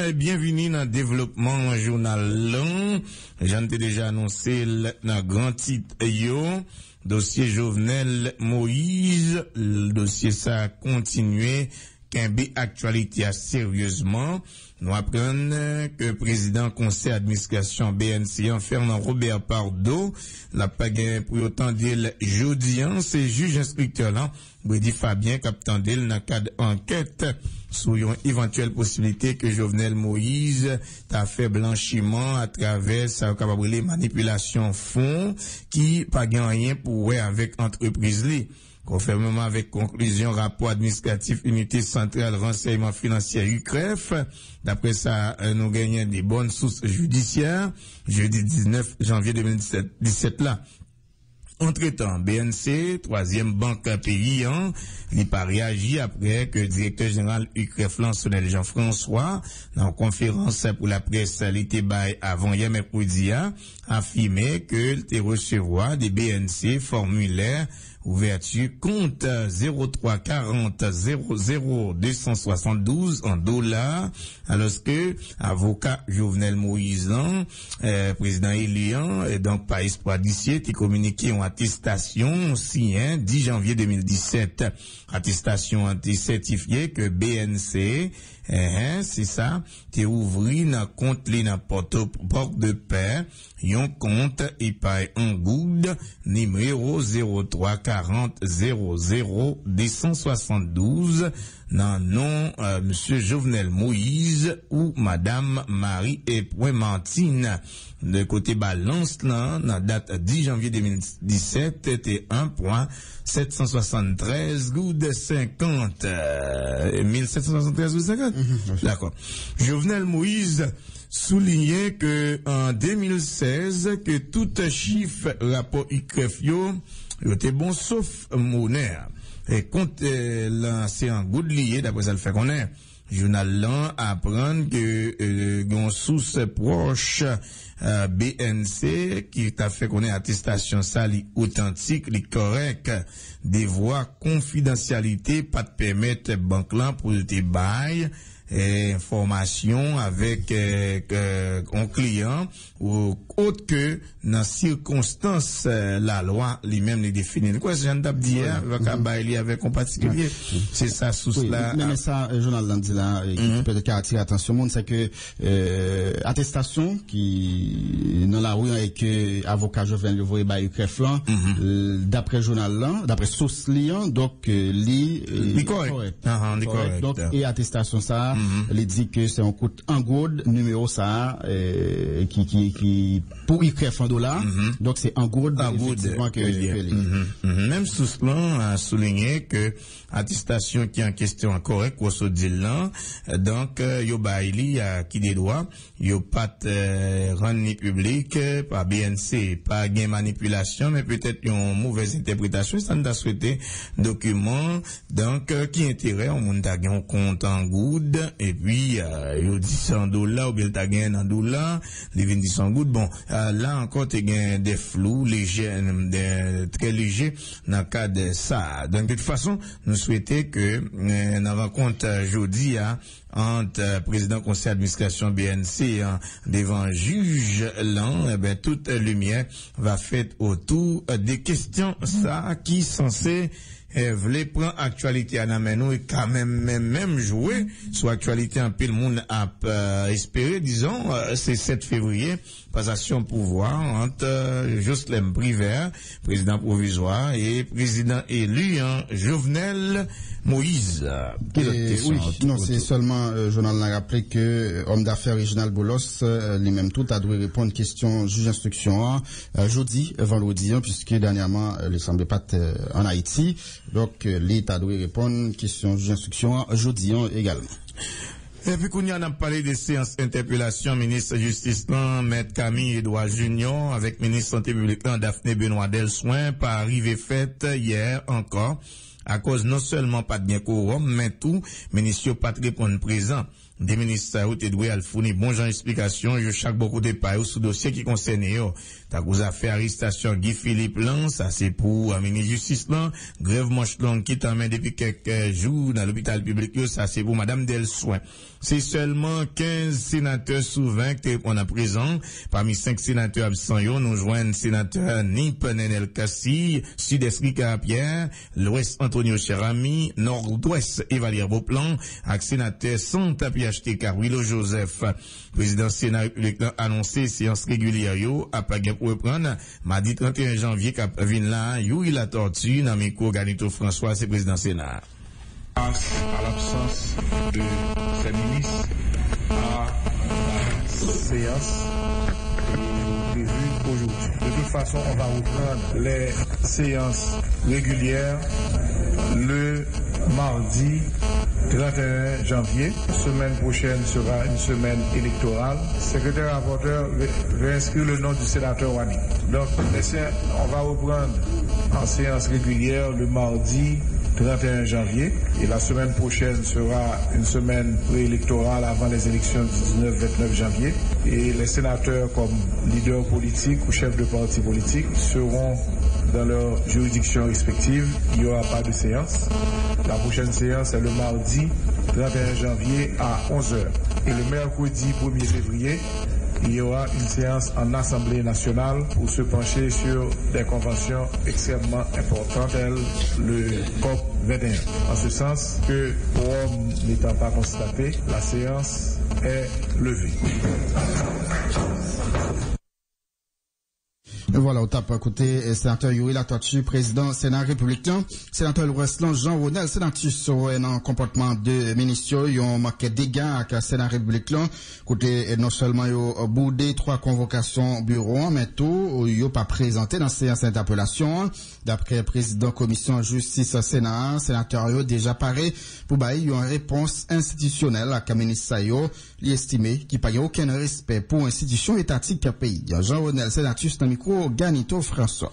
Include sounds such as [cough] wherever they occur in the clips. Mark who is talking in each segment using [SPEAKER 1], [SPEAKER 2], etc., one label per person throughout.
[SPEAKER 1] euh, bienvenue dans le développement journal long. J'en ai déjà annoncé dans grand titre yo. Dossier Jovenel Moïse, le dossier ça a continué, qu'un actualité sérieusement. Nous apprenons que le président conseil d'administration BNC, Fernand Robert Pardo, l'a pas pour autant dire jeudi, hein, c'est juge instructeur là, Fabien, capitaine dans cadre d'enquête sur une éventuelle possibilité que Jovenel Moïse a fait blanchiment à travers sa capable manipulation fonds qui pas rien pour avec entreprise Conformément avec conclusion rapport administratif unité centrale renseignement financier UCREF, d'après ça, euh, nous gagnons des bonnes sources judiciaires. Jeudi 19 janvier 2017 là, entre-temps, BNC, troisième banque pays, n'a pas réagi après que le directeur général UCREF Lansonel Jean-François, dans une conférence pour la presse l'été avant hier mercredi, a affirmé que il recevoir des BNC formulaires ouverture compte 0340 00 272 en dollars, alors que avocat Jovenel Moïse, euh, président Elian, et donc pas espoir d'ici, qui communiqué en attestation si, 10 janvier 2017. Attestation anti-certifiée que BNC, eh, c'est ça, t'es ouvri dans compte li dans porte, porte de paix, yon compte paye en good, numéro 0340 00 272, nan nom euh, Monsieur Jovenel Moïse ou Madame Marie Epoué-Mantine. De côté balance là, nan date 10 janvier 2017, était 1.773 good 50. 1773 good 50? D'accord. Jovenel Moïse soulignait que en 2016, que tout chiffre rapport ICREF yo, était bon sauf monnaie. Et quand euh, lancé en goût lié, d'après ça le fait qu'on est, journal là apprend que euh, source proche euh, BNC qui t'a fait qu'on est attestation ça authentique, li correct, des voies confidentialité pas de permettre banque là pour te bail information avec euh, un client ou autre que dans circonstance euh, la loi lui-même les définit. Quoi ce genre d'abdière il avec un particulier. C'est ça sous cela.
[SPEAKER 2] Mais, ça euh, journal lundi là peut-être qui attire attention monde c'est que euh, attestation qui dans la rue et que avocat Jovenel le voyer bail Creflan d'après journal là d'après source liant donc li
[SPEAKER 1] correct.
[SPEAKER 2] Ah, correct. Donc et attestation ça il dit que c'est un coût en gourde numéro ça euh, qui qui qui pour y créer un dollar mhm. donc c'est en
[SPEAKER 1] en gourde que, mhm. même sous ce plan a souligné que attestation qui est en question correct ou ce deal là donc euh, yo baili a qui des droits yo pas euh, rendu public par BNC pas gain manipulation mais peut-être une mauvaise interprétation ça nous a souhaité document donc qui intérêt on monde a un compte en gourde et puis euh, yo 100 dollars ou bien t'as gagné en dollars les 20 gouttes bon euh, là encore tu gagné des flous légers très légers dans le cas de ça. Donc de toute façon nous souhaitons que euh, dans rencontre jeudi hein, entre euh, président conseil d'administration BNC hein, devant juge là eh ben toute lumière va faite autour des questions ça qui censé et voulait prendre actualité à nous et quand même même même jouer. Sur actualité un peu le monde a euh, espéré disons euh, c'est 7 février passation pouvoir entre euh, Jocelyn Briver président provisoire et président élu hein, Jovenel Moïse
[SPEAKER 2] oui non c'est seulement euh, journal l'a rappelé que euh, homme d'affaires régional Bolos lui-même tout a dû répondre question juge instruction hein, jeudi vendredi hein, puisque dernièrement il semblait pas en Haïti donc, euh, l'État doit répondre question d'instruction jeudi hein, également.
[SPEAKER 1] Et puis, qu'on y a parlé des séances d'interpellation, ministre de Justice, Maître Camille Edouard Junior, avec ministre Santé publique, Daphné Benoît Delsoin, par arrivée faite hier encore, à cause non seulement pas de bien quorum, mais tout, ministre pas répondre présent. Des ministres, ou te doué al fourni bon genre explication, je chaque beaucoup de paille sous dossier qui concerne ta cause fait arrestation Guy Philippe Lan, ça c'est pour amener justice là, grève manche longue qui t'emmène depuis quelques jours dans l'hôpital public, ça c'est pour Madame Delsoin. C'est seulement 15 sénateurs sous 20 qu'on a présent. Parmi 5 sénateurs absents, nous joignent sénateur Nip Nenel Kassi, Sud-Est Pierre, l'Ouest Antonio Cherami, Nord-Ouest Evalier Beauplan, avec sénateur Santa PHT Carwilo Joseph. Président Sénat a annoncé séance régulière yo, pas pour reprendre, mardi 31 janvier, cap vin là, yo il a tortue, dans mes Ganito François, c'est président Sénat.
[SPEAKER 3] À l'absence de ministres à la séance De toute façon, on va reprendre les séances régulières le mardi 31 janvier. Semaine prochaine sera une semaine électorale. Secrétaire rapporteur réinscrit le nom du sénateur Wani. Donc, on va reprendre en séance régulière le mardi 31 janvier. Et la semaine prochaine sera une semaine préélectorale avant les élections du 19-29 janvier. Et les sénateurs comme leaders politiques ou chefs de partis politiques seront dans leur juridiction respective. Il n'y aura pas de séance. La prochaine séance est le mardi 31 janvier à 11h. Et le mercredi 1er février, il y aura une séance en Assemblée nationale pour se pencher sur des conventions extrêmement importantes, telles le COP 21. En ce sens que, pour n'étant pas constaté, la séance est levée.
[SPEAKER 2] Voilà, au tape à côté, sénateur Yuri Latotu, président Sénat républicain, sénateur Loueslan Jean Ronel, sénateur sur un comportement de ministre, ils ont marqué dégâts avec le Sénat républicain, côté non seulement ils ont boudé trois convocations bureau, mais tout, ils ont pas présenté dans séance d'interpellation. D'après président commission justice Sénat, sénateur déjà paré pour bailler une réponse institutionnelle à ministre Sayo, estimé qu'il n'y a aucun respect pour institution étatique pays. Jean Ronel, sénateur, dans micro Ganito François.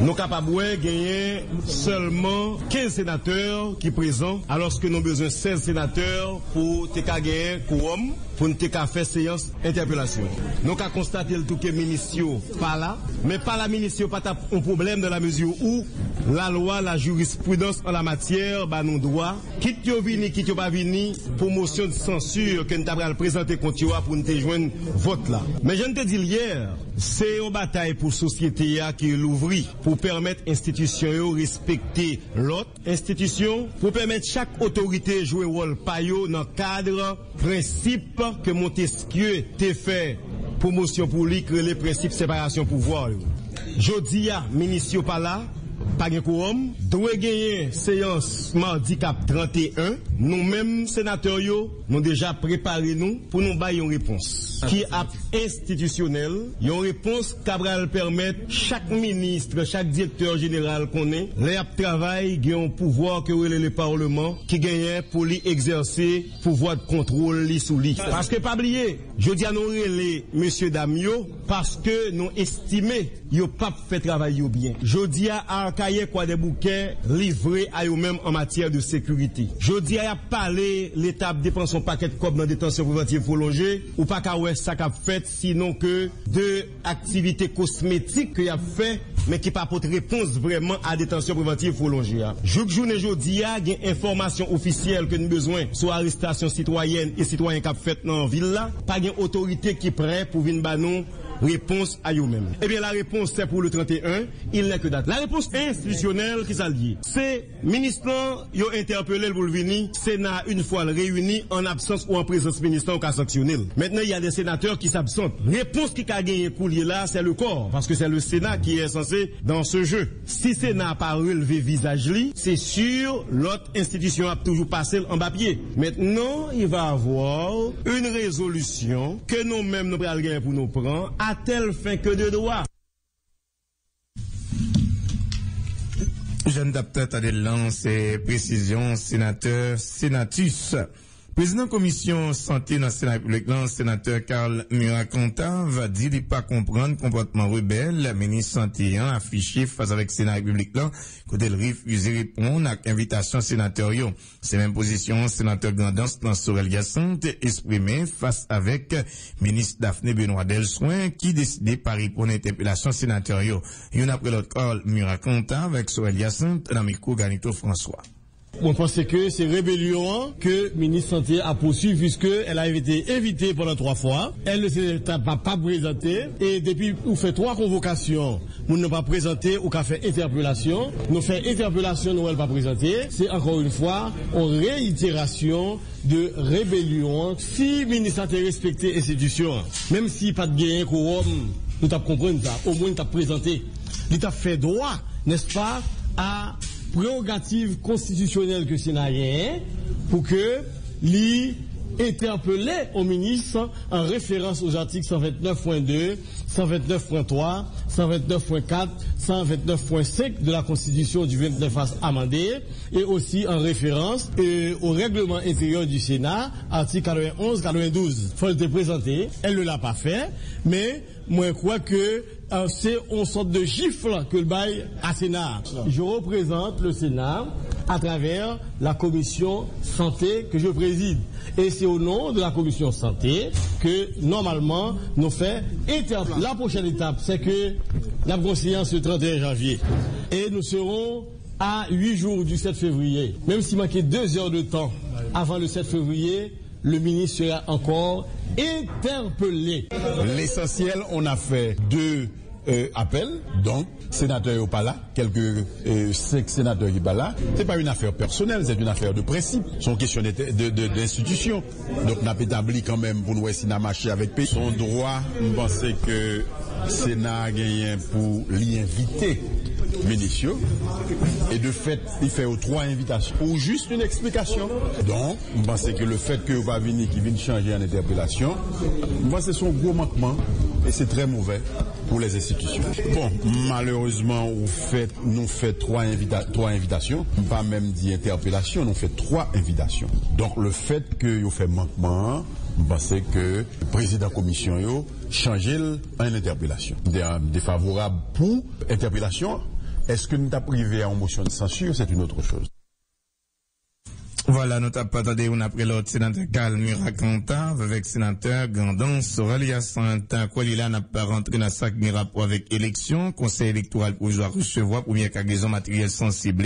[SPEAKER 4] Nous capables de gagner seulement 15 sénateurs qui présents, alors que nous avons besoin de 16 sénateurs pour te gagner quorum, pour nous faire séance interpellation. Nous avons constaté tout que ministre pas là, mais pas la ministre pas un problème dans la mesure où la loi, la jurisprudence en la matière, bah nous droit, quitte yo vini, quitte pas vini, pour motion de censure que nous avons présenté contre pour nous joindre vote là. Mais je ne te dis hier, c'est une bataille pour société qui l'ouvrit pour permettre institution de respecter l'autre institution, pour permettre chaque autorité jouer rôle payo dans le cadre principe que Montesquieu t'a fait promotion pour lui créer les principes séparation pouvoir. Jodi a, ministre pas là, quorum, doit gagner séance mardi cap 31. Nous-mêmes, sénateurs, nous déjà préparé nous pour nous bailler une réponse qui est institutionnelle, une réponse qui va permettre chaque ministre, chaque directeur général qu'on est, les travail, qui pouvoir que le Parlement, qui gagne pour lui exercer pouvoir de contrôle li sous lui. Parce que pas oublier, je dis à nous les monsieur Damio, parce que nous estimons, yo pas fait travail bien. Je dis à cahier quoi des bouquets livrés à eux-mêmes en matière de sécurité. Je dis à parler l'État dépense son paquet de cop dans détention préventive prolongée ou pas qu'à ça qu'a fait sinon que de activités cosmétiques qu'il a fait mais qui pas de réponse vraiment à détention préventive prolongée. Je journée jodi a une information officielle que nous besoin sur arrestation citoyenne et citoyen qui a fait dans la ville là, autorité qui prête pour venir nous réponse à eux-mêmes. Eh bien, la réponse, c'est pour le 31, il n'est que date. La réponse institutionnelle qui s'allie, c'est ministre, ils ont interpellé pour le venir, Sénat une fois réuni en absence ou en présence ministre au cas sanctionné. Maintenant, il y a des sénateurs qui s'absentent. Réponse qui a gagné pour là, c'est le corps, parce que c'est le Sénat qui est censé dans ce jeu. Si Sénat n'a pas relevé visage c'est sûr, l'autre institution a toujours passé en bas pied. Maintenant, il va avoir une résolution que nous-mêmes nous allons pour nous prendre à telle fin que de droit?
[SPEAKER 1] Jeune d'aptête à des lances et précisions, sénateur, sénatus. Président commission santé dans le Sénat République, le sénateur Karl Miraconta va dire qu'il pas comprendre comportement rebelle. Le ministre santé a affiché face avec le Sénat République là, côté le refusé répondre à l'invitation sénatoriale. C'est même position sénateur Grandance dans Sorel Yacente exprimée face avec ministre Daphné Benoît Delsoin qui décidait par répondre à l'interpellation sénatoriale. Et après l'autre Karl Miraconta avec Sorel Yacente dans le François.
[SPEAKER 5] On pense que c'est rébellion que le ministre Santé a poursuivi puisque elle a été invitée pendant trois fois. Elle ne s'est pas, pas présentée et depuis on fait trois convocations, nous ne pas présenté ou qu'a fait interpellation. Nous fait interpellation, nous elle pas présentée. C'est encore une fois une réitération de rébellion. Si le ministre Santé respecté l'institution, même s'il pas de gain nous t'avons compris ça. Au moins, nous présenté. Il t'a fait droit, n'est-ce pas, à prérogative constitutionnelle que Sénat pour que l'y interpellé au ministre en référence aux articles 129.2, 129.3, 129.4, 129.5 de la Constitution du 29 mars amendé et aussi en référence au règlement intérieur du Sénat, article 91-92. Faut le présenter, elle ne l'a pas fait, mais moi je crois que euh, c'est une sorte de gifle que le bail à Sénat. Je représente le Sénat à travers la commission santé que je préside. Et c'est au nom de la commission santé que normalement nous fait La prochaine étape, c'est que la séance le 31 janvier. Et nous serons à 8 jours du 7 février. Même s'il manquait deux heures de temps avant le 7 février, le ministre sera encore interpellé.
[SPEAKER 6] L'essentiel, on a fait deux euh, appels, donc sénateur pas là, quelques euh, cinq sénateurs qui sont là. C'est pas une affaire personnelle, c'est une affaire de principe. Une question d'institution. Donc, on a établi quand même pour nous essayer marcher avec pays. Son droit, on pensait que Sénat a gagné pour l'y inviter ministre et de fait il fait aux trois invitations ou juste une explication donc je pense que le fait que va venir qui vient changer en interpellation c'est son gros manquement et c'est très mauvais pour les institutions. Bon, malheureusement, on fait, nous fait trois, trois invitations, pas même dit interpellation, nous fait trois invitations. Donc le fait que vous fait manquement, c'est que le président de la commission a changé en interpellation. Défavorable pour interpellation, est-ce que nous avons privé en motion de censure? C'est une autre chose.
[SPEAKER 1] Voilà, nous t'avons pas on après l'autre sénateur Calmir Raconta avec sénateur Gandon Soralia Santa. Quoi, il n'a pas rentré dans sac rapport avec élection. Conseil électoral pour recevoir première cargaison matériel sensible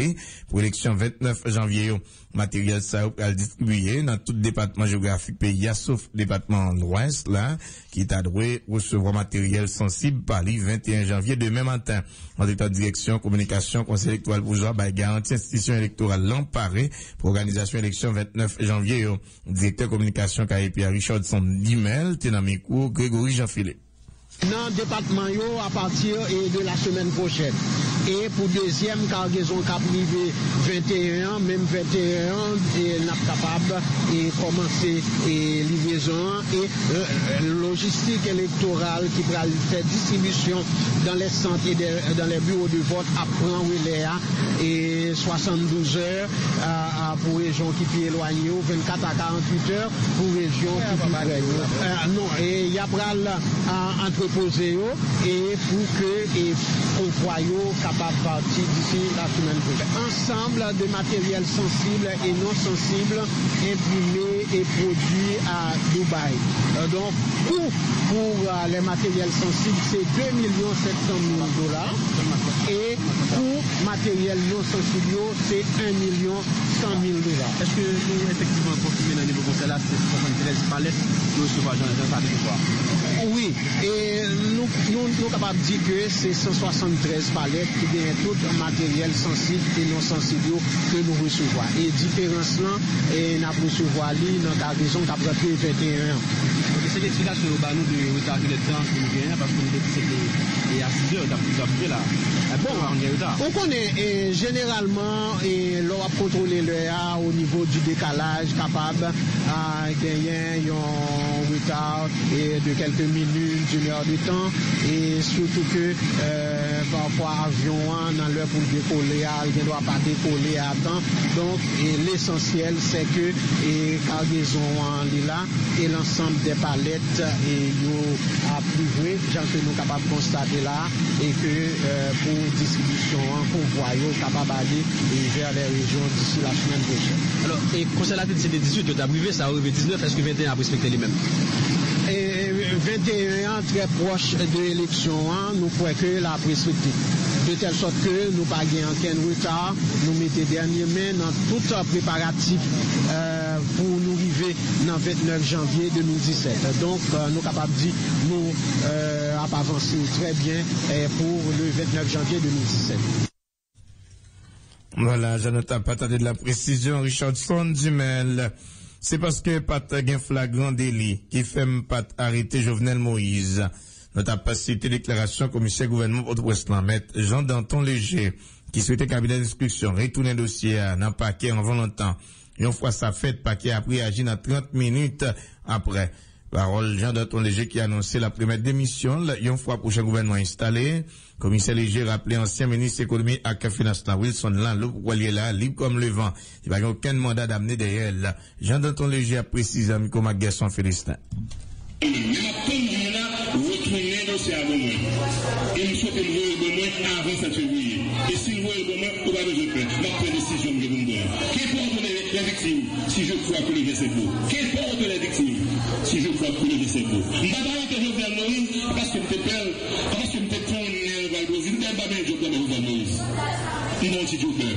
[SPEAKER 1] pour élection 29 janvier matériel ça a distribué dans tout département géographique pays, sauf département l'Ouest, là, qui est adoué recevoir matériel sensible par le 21 janvier demain matin. En état de direction, communication, conseil électoral bourgeois, bah, garantie institution électorale l'emparé pour organisation élection 29 janvier, directeur communication KIP Richardson Dimel, Tenamikou, Grégory Jean-Philippe
[SPEAKER 7] nan depatman yo a patir e de la semen pochèl. E pou dezyem kargezon kap rive 21, menm 21, nap kapab e komanse e livezon e euh, logistik elektoral ki pral fè distribisyon dan les santye, dan les bureaux de vote ap pran ou ah, ele euh, non, a e 72 heur pou rejon ki pi elwanyi ou 24 a 48 heur pou rejon ki pi pren. Non, e ya pral euh, entre depoze yo e pou ke konvoi yo kapap parti disi la soumen pou. Ensemble de materyel sensible et non sensible imprimé et produit à Dubaï. Euh, donc, coût pour euh, les matériels sensibles, c'est 2 700 000 dollars. Et pour matériel non sensible, c'est 1 million 100 000 dollars.
[SPEAKER 8] Est-ce que nous, effectivement, confirmé dans le niveau conseil là, c'est 73 palettes de sauvage dans le
[SPEAKER 7] Oui. Et nou, nou, nou kapab di ke se 173 palet ki genye tout materyel sensib e non sensib yo ke nou resouvoa. E diferans lan, e nap resouvoa li nan ka rezon kap repre 21 an.
[SPEAKER 8] Se de fila se nou banou de retarde de tan ki nou genye, paske nou depi se te e aside, dap nou apre la. Ah bon,
[SPEAKER 7] on konen, generalman, lor ap kontrole le a ou nivou du dekalaj kapab genyen yon retarde de kelke minun, d'une heure plupart du tan, e soutou ke euh, parpwa avyon an nan lè pou dekole a, al gen do a pa dekole a tan, donk l'esensyel se ke e kagezon an li la, e l'ensemble de palette e yo aprivwe, jan ke nou kapab konstate la, e ke euh, pou distribusyon an konvoyo kapab ale ver le rejon disi la choumen dejen.
[SPEAKER 8] Alors, e konserlatif se de 18 yo tabrive, sa ou ve 19, eske 21 apri spekte li men?
[SPEAKER 7] E, e, 21 très proche de l'élection, hein, nous pouvons que la respecter. De telle sorte que nous pas aucun retard, nous mettons dernier main dans tout préparatif euh, pour nous arriver dans le 29 janvier 2017. Donc, euh, nous sommes capables de nous euh, avancé très bien pour le 29 janvier 2017.
[SPEAKER 1] Voilà, note pas de la précision, Richardson Dumel. C'est parce que pas un flagrant délit qui fait pas arrêter Jovenel Moïse. Notre pas cité déclaration commissaire gouvernement pour ouest Jean Danton Léger, qui souhaitait cabinet d'instruction retourner le dossier à un paquet en longtemps. Une fois ça fait, paquet a pris agir dans 30 minutes après. Parole Jean Danton Léger qui a annoncé la première démission, une fois prochain gouvernement installé. Commissaire Léger rappelé ancien ministre économie à finance Wilson là, est là, libre comme le vent. Il n'y a aucun mandat d'amener derrière là. Jean Danton Léger a précisé, comme Miko Maguesson Félistin.
[SPEAKER 9] Et nous souhaitons le moins avant cette février. Et si vous voulez le moins, on va besoin de faire. Ma décision que vous me Qu'importe les victimes, si je crois que le. Qu'importe les victimes, si je crois que le Il m'a dit Jovenel.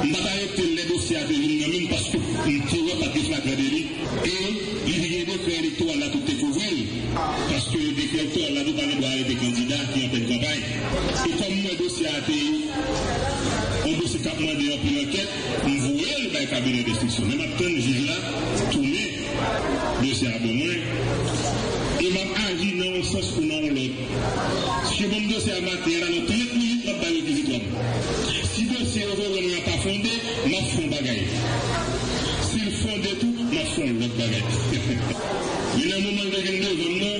[SPEAKER 9] Je ne vais pas arrêter les dossiers à même parce que je tire pas de flagrant délit. Et il y a des décrets là tout découvrir. Parce que décrets électoraux là, nous parlons des candidats qui ont fait campagne. Et comme moi, dossier a été, on dossier qui a demandé en pleine enquête, on voulait le cabinet d'instruction. Mais maintenant, le juge là, tourné, dossier à moins. Il m'a agi dans un sens ou dans l'autre. Si mon dossier a maté, là, dans 30 minutes, je vais réquisitoire. Si le dossier n'est pas fondé, vais faire bagaille. S'il fonde tout, vais faire l'autre bagaille. [laughs] Il y a un moment de nous, nous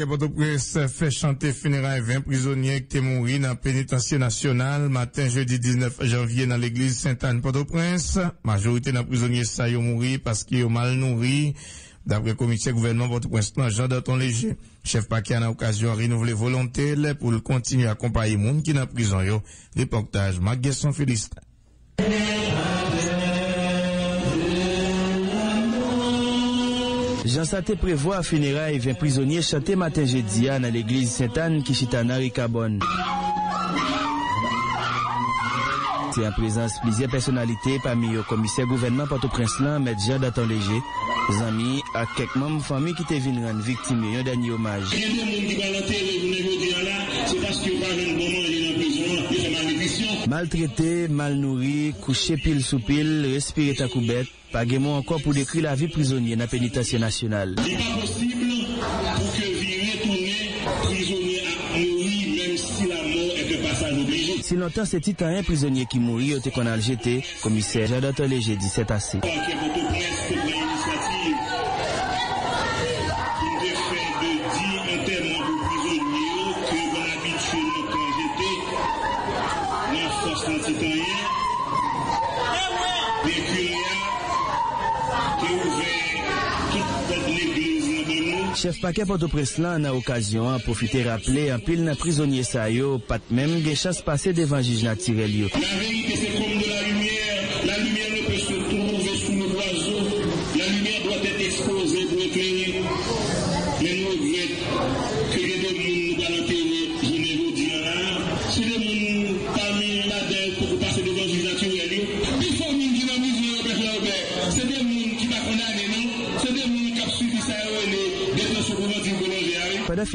[SPEAKER 1] paquet Port-au-Prince fait chanter funérailles 20 prisonniers qui morts dans le pénitencier national matin jeudi 19 janvier dans l'église Sainte-Anne Port-au-Prince. Majorité des prisonniers ça mouru parce qu'ils ont mal nourri. D'après le comité gouvernement Port-au-Prince, Jean Danton Léger, chef paquet a l'occasion renouveler volonté pour continuer à accompagner les gens qui sont en prison. Reportage, Maguesson.
[SPEAKER 10] Jean Saté prévoit funérailles 20 prisonniers chantés matin jeudi dans l'église Sainte-Anne dans Ricabonne. C'est en présence plusieurs personnalités parmi le commissaire gouvernement Port-au-Prince, M. Jean Daton Léger, amis à quelques membres de famille qui étaient venus rendre victime un dernier hommage. Maltraité, mal nourri, couché pile sous pile, respiré ta coubette, pas guémon encore pour décrire la vie prisonnière dans la pénitentiaire nationale.
[SPEAKER 9] Il n'est pas possible pour que vie retourner prisonnier à mourir même si la mort est un passage obligé.
[SPEAKER 10] Si longtemps c'est un prisonnier qui mourit, était qu'on a le jeté, commissaire Jadot Léger dit c'est assez. Chef paquet Port-au-Prince nan okasyon an profite rappele an pil nan prizonye sa yo pat mem gen chas pase.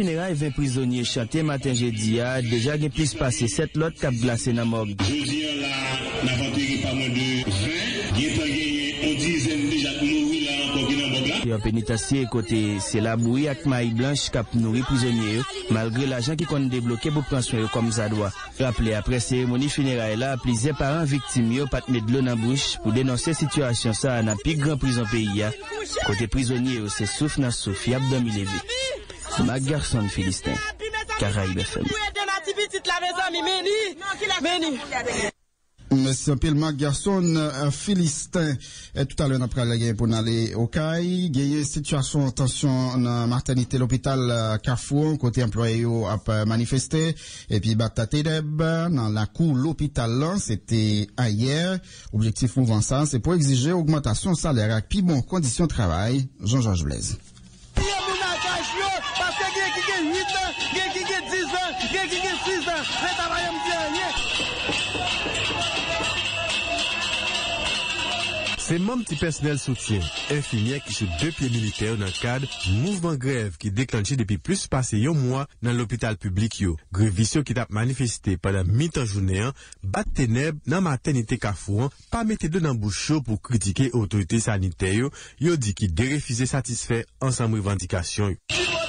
[SPEAKER 10] E 20 prizonye chante matin jedi a, deja gen plis pase 7 lot kap glase nan morgue.
[SPEAKER 9] Je dis là, n'a pas enterré pas moins de 20. Il y a une dizaine déjà de mourir là encore qui n'en bord là.
[SPEAKER 10] Yon penitasye kote se la boui ak mayi blanche kap nouri prizonye yo, malgre l'ajan ki kon debloke pou pranswen yo kom zadwa. Rappele apre seremoni finera e la, plize paran viktim yo pat med lo nan bouche pou denonse situasyon sa nan pi gran prizon peyi ya. Kote prizonye yo se souf nan souf Mag Garson Filistin, Caraïbes FM.
[SPEAKER 2] Monsieur Pilma Garçon, euh, Philistin, et tout à l'heure, après la guerre pour aller au CAI, il y a une situation de tension dans maternité l'hôpital euh, Carrefour, côté employé a manifesté, et puis Bata Tedeb, dans la cour l'hôpital là, c'était hier. Objectif mouvement ça, c'est pour exiger augmentation salaire et puis bon, conditions de travail. Jean-Georges Blaise.
[SPEAKER 11] 6 an, le travayem di anye.
[SPEAKER 12] Se mam ti personel soutien, infirmier ki sou 2 piye militer nan kad, mouvment grev ki deklanchi depi plus yon mwa nan l'opital publik yo. Grevisyo ki tap manifeste padan mitan jounen, bat teneb nan maternite kafouan, pa mette de nan boucho pou kritike otorite sanite yo, yo di ki derefize satisfe ansam revendikasyon yo.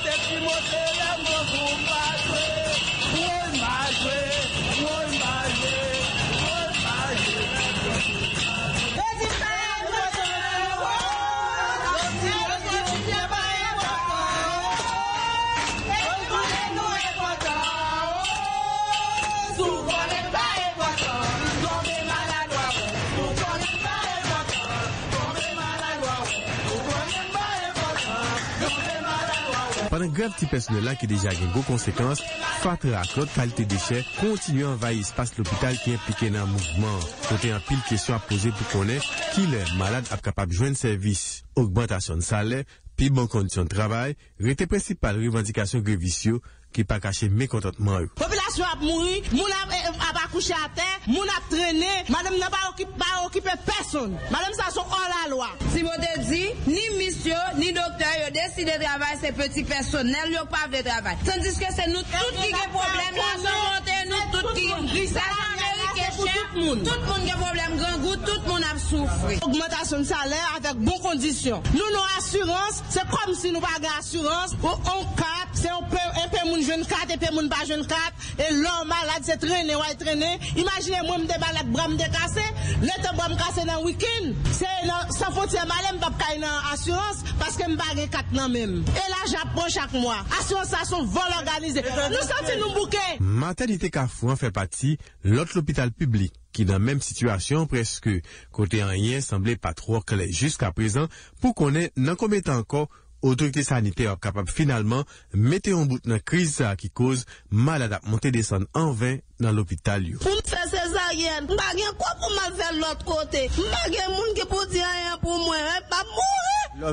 [SPEAKER 12] Padan grev ti personel la ki deja gen go konsekans, fatra ak lot kalite deshe kontinu anvayi espas l'opital ki implike nan mouvman. Kote an pil kesyon ap pose pou konen ki le malade ap kapab jwen servis. Augmentasyon salè, pi bon kondisyon travay, rete presipal revendikasyon grevisyo ki pa kache me kontantman yo.
[SPEAKER 11] Popilasyon ap mouri, moun ap akouche a te, moun ap trene, madem nan pa okipe person. Madem sa son an la loa.
[SPEAKER 13] Si mwote di, ni misyo, ni doktor yo desi de travay se peti personel yo pav de travay. Tandis ke se nou tout ki ge problem la, se mwote nou tout ki ge sa Amerike chen, tout moun ge problem gran gout, tout moun ap soufri.
[SPEAKER 11] Augmentasyon salè avèk bon kondisyon. Nou nou asurans, se kom si nou pa ge asurans, ou on kat, se on pe moun jwen kat, e pe moun pa jwen kat, e lò malade se trene, wè trene, imagine mwen mde balak bram de kase, lete bram kase nan wikin, se sa fote malè mpap kay nan asurans, paske mpa ge kat nan mèm. E la japon chak mwa. Asurans sa son vol organize. Nou santi nou mbouke.
[SPEAKER 12] Maternite Kafouan fè pati lot l'hôpital publik ki nan mèm situasyon preske kote an yen semblè patro kle jiska prezan pou konen nan komet anko otorite sanite ap kapab finalman mette yon bout nan kriz sa ki koz malade ap monte desan an ven nan l'hôpital yo.
[SPEAKER 13] Pou mse sezaryen, mba gen kwa pou mal fè l'ot kote? Mba gen moun ki pou di an yon pou mwen, pa mou
[SPEAKER 12] Lò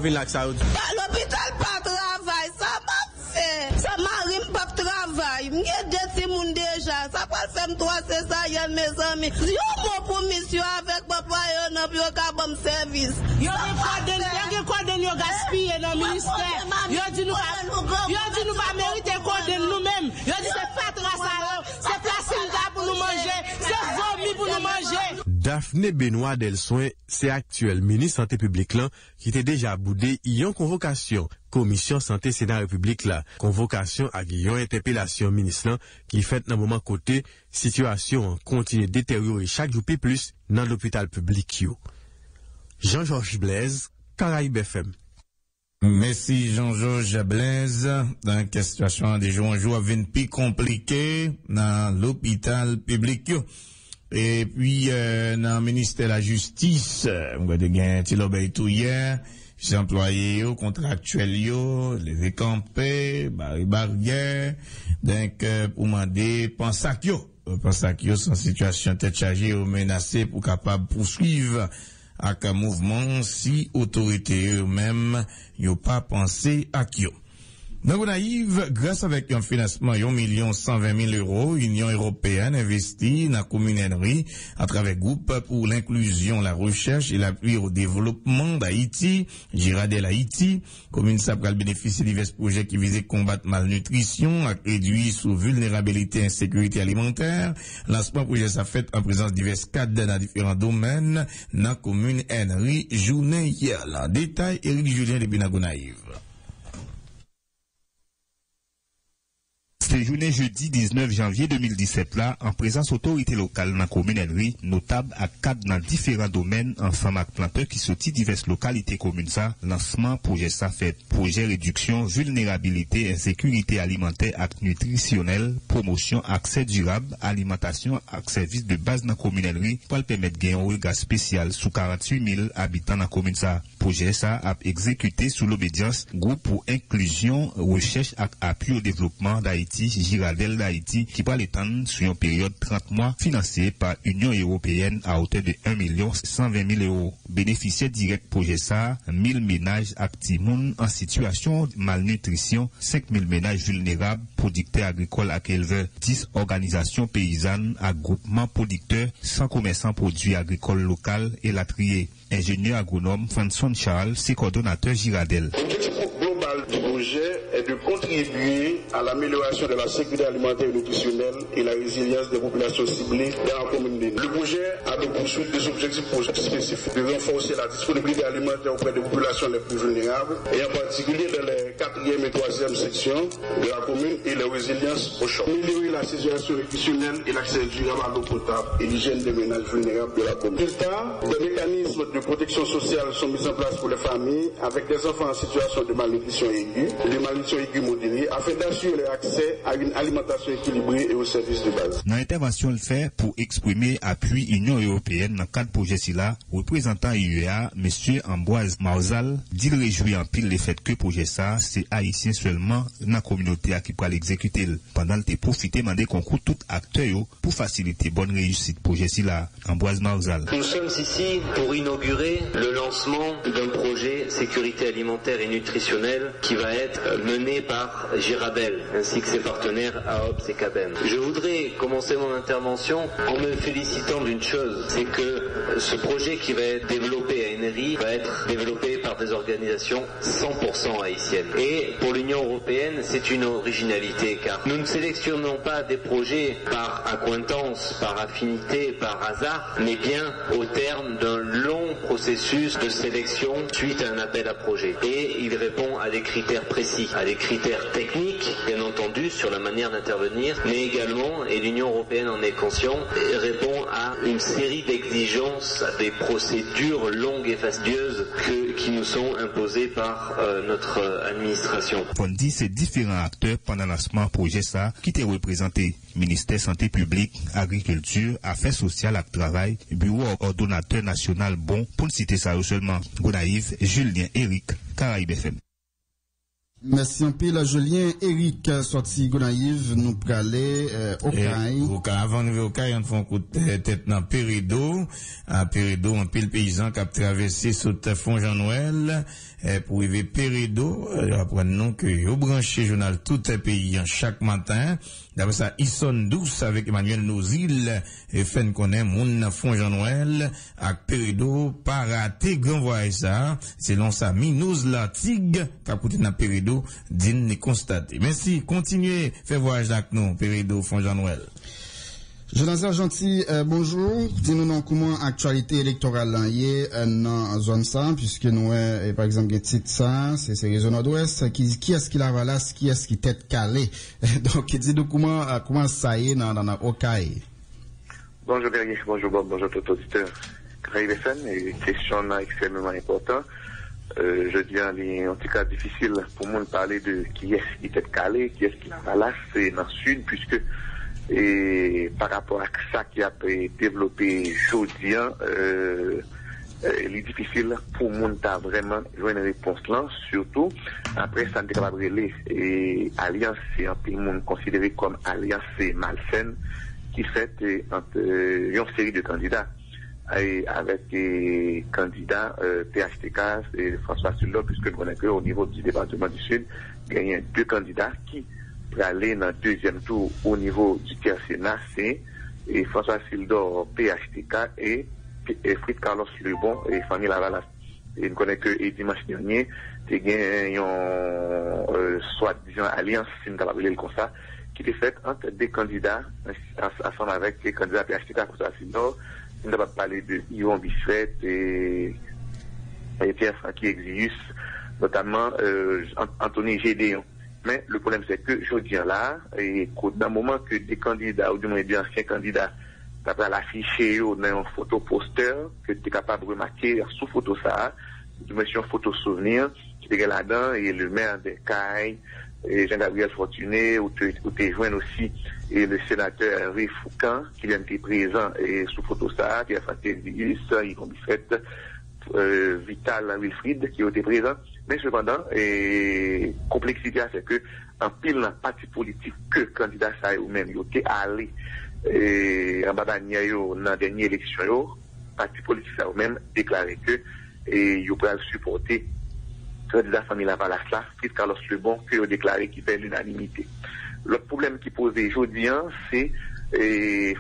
[SPEAKER 12] fe. Sa mari
[SPEAKER 13] m pap travay, m gen deti moun deja. Sa pal se m twa se sa yon me zami. Yo moun pou misyo avek papa yon ap yo ka bom servis.
[SPEAKER 11] Yo gen kwa den yo eh, gaspye nan minister. Yo di nou pa merite kwa den nou men. Yo di se patra sa yo, se plasil da pou nou manje, se zomi pou nou manje.
[SPEAKER 12] Daphne Benoit Delsoin, se aktuel meni Santé Publique lan, ki te deja boudé yon konvokasyon, Komisyon Santé Sénat Republique la, konvokasyon ag yon interpelasyon menis lan, ki fèt nan mouman kote, situasyon kontine deteriori chak joupi plus nan l'opital publik yo. Jean-Georges Blaise, Karaib FM.
[SPEAKER 1] Mèsi Jean-Georges Blaise, dan kestwasyon de Jean-Georges avèn pi komplike nan l'opital publik yo. Et puis, euh, dans le ministère de la Justice, on va gen ti l'obey tout hier, employés contractuels, les campés, barrières, donc pour demander pensac yo, pensac yo son situation tête chargée ou menacée pour capable poursuivre avec un mouvement si autorité eux-mêmes n'ont pas pensé à qui. Dans naïve, grâce avec un financement 1 million 120 000 euros, Union européenne investit dans la communauté à travers groupe pour l'inclusion, la recherche et l'appui au développement d'Haïti, Giradel Haïti. Commune Sapral bénéficie de divers projets qui visent à combattre malnutrition, à réduire sous vulnérabilité et insécurité alimentaire. Lancement projet ça fait en présence de divers cadres dans différents domaines dans commune Henry, journée hier. Détail, Éric Julien depuis Nagonaïve.
[SPEAKER 14] Se jounen jeudi 19 janvye 2017 la, an prezans otorite lokal nan komunenri, notab ak kad nan diferan domen an famak planteur ki soti divers lokalite komun sa, lansman proje sa fet. Proje reduksyon, vulnerabilite, sekurite alimentè ak nutrisyonel, promosyon akse durab, alimentasyon ak servis de baz nan komunenri, pal pemet gen ou ega spesyal sou 48.000 abitan nan komun sa. Proje sa ap ekzekute sou l'obedyans, group pou inklusyon, rechèche ak api ou devlopman da iti Giradel d'Haïti qui prend l'étendre sur une période 30 mois financée par Union européenne à hauteur de 1 million 120 000 euros. Bénéficiaire direct projet ça, 1000 ménages actifs en situation de malnutrition, 5000 ménages vulnérables, producteurs agricoles à éleveurs, 10 organisations paysannes à groupements producteurs, 100 commerçants produits agricoles locaux et la trier. Ingénieur agronome François Charles, c'est coordonnateur Giradel
[SPEAKER 15] du projet de contribuer à l'amélioration de la sécurité alimentaire et nutritionnelle et la résilience des populations ciblées dans la communauté. Le projet a de poursuite des objectifs spécifiques, de renforcer la disponibilité alimentaire auprès des populations les plus vulnérables, et en particulier dans les quatrième et troisième sections de la commune et la résilience au choc. Améliorer la situation nutritionnelle et l'accès durable à l'eau potable et l'hygiène des ménages vulnérables de la commune. Des mécanismes de protection sociale sont mis en place pour les familles avec des enfants en situation de malnutrition aiguë, les malnutrition aiguë modérée, afin d'assurer accès à une alimentation équilibrée et aux services de base.
[SPEAKER 14] Dans l'intervention le fait pour exprimer appui Union européenne dans le cadre projet SILA, représentant IUA, M. Ambroise Marzal, dit réjouir en pile le fait que projet ça, c'est haïtien seulement dans la communauté qui pourra l'exécuter. Pendant le profiter, demander concours tout acteur pour faciliter bonne réussite projet SILA. Ambroise Marzal.
[SPEAKER 16] Nous sommes ici pour inaugurer le lancement d'un projet sécurité alimentaire et nutritionnelle qui va être mené par Girabel ainsi que ses partenaires AOPS et CABEM. Je voudrais commencer mon intervention en me félicitant d'une chose, c'est que ce projet qui va être développé à Ennery va être développé des organisations 100% haïtiennes. Et pour l'Union européenne, c'est une originalité car nous ne sélectionnons pas des projets par accointance, par affinité, par hasard, mais bien au terme d'un long processus de sélection suite à un appel à projet. Et il répond à des critères précis, à des critères techniques, bien entendu, sur la manière d'intervenir, mais également, et l'Union européenne en est conscient, répond à une série d'exigences, à des procédures longues et fastidieuses que, qui nous sont imposées par euh, notre administration.
[SPEAKER 14] On dit ces différents acteurs pendant lancement projet ça qui étaient représentés ministère santé publique, agriculture, affaires sociales et travail, bureau ordonnateur national bon, pour ne citer ça seulement. Gonaïve, Julien, Eric, Caraïbes FM.
[SPEAKER 2] Merci un peu, la Julien. Eric sorti Gonaïve, nous praler euh, au Caille.
[SPEAKER 1] Avant de au Caille, on fait un coup de tête dans Pérido. À Pérido, un pile paysan qui a traversé sous fond Jean-Noël pour arriver Pérido. Après, nous, que au branché journal tout un pays chaque matin. D'après ça, ils sont douce avec Emmanuel Nozil et fait mon fond Jean-Noël à Pérido, pas raté grand voyage ça. Selon ça, Minouz la tig, qui a coûté dans Pérido, din ne constaté. Merci, continuez, faites voyage avec nous, Pérido, fond Jean-Noël.
[SPEAKER 2] Jonathan Gentil, euh, bonjour. Dis-nous non comment actualité électorale est euh, dans zone ça, puisque nous euh, par exemple titre ça, c'est c'est région nord-ouest. Qui, est-ce qui la valasse, qui est-ce qui tête calée? [laughs] Donc dis-nous comment euh, comment ça y est dans dans Okaï.
[SPEAKER 17] Bonjour Berger, bonjour Bob, bonjour tout auditeur. FM, et question extrêmement importante. Euh, je dis en tout cas difficile pour moi de parler de qui est-ce qui tête calée, qui est-ce qui la valasse, c'est dans le sud, puisque et par rapport à ça qui a développé aujourd'hui, euh, il est difficile pour moun ta vraiment jouer une réponse là, surtout après ça de et alliance c'est un peu monde considéré comme alliance malsaine qui fait entre une série de candidats. Avec des candidats euh, PHTK et François Sullo, puisque nous connaissons au niveau du département du Sud, il y a deux candidats qui aller dans deuxième tour au niveau du Sénat, c'est François Sildor, PHTK et, et Fritz Carlos Lebon et Fanny Lavalas. Et nous connaissons que dimanche dernier, il y a une euh, soit-disant alliance, si nous le comme ça, qui est faite entre des candidats, ensemble avec les candidats PHTK, François Sildor, nous avons parlé de Yvon Bichette et, et Pierre-Francky Exius, notamment euh, Anthony Gédéon. Mais le problème, c'est que je dis là, et d'un moment que des candidats, ou du moins des anciens candidats, d'après l'affiché dans un photo poster, que tu es capable de remarquer sous photo ça, du moins sur photo souvenir, qui là-dedans, et le maire de Caille, et Jean-Gabriel Fortuné, où tu es joint aussi, et le sénateur Henri Foucan, qui vient d'être présent, et sous photo ça, fait des Yvon Biffette, euh, Vital Wilfried, qui ont été présents. Men sepandan, kompleksitya se ke an pil nan pati politik ke kandida sa yo men yo te ale an bada nye yo nan denye eleksyon yo, pati politik sa yo men deklare ke yo pral supporte kandida Fami Lavalas la, Fritz Carlos Lebon, ke yo deklare ki ven l'unanimite. Lòk poublem ki pose jodi an, se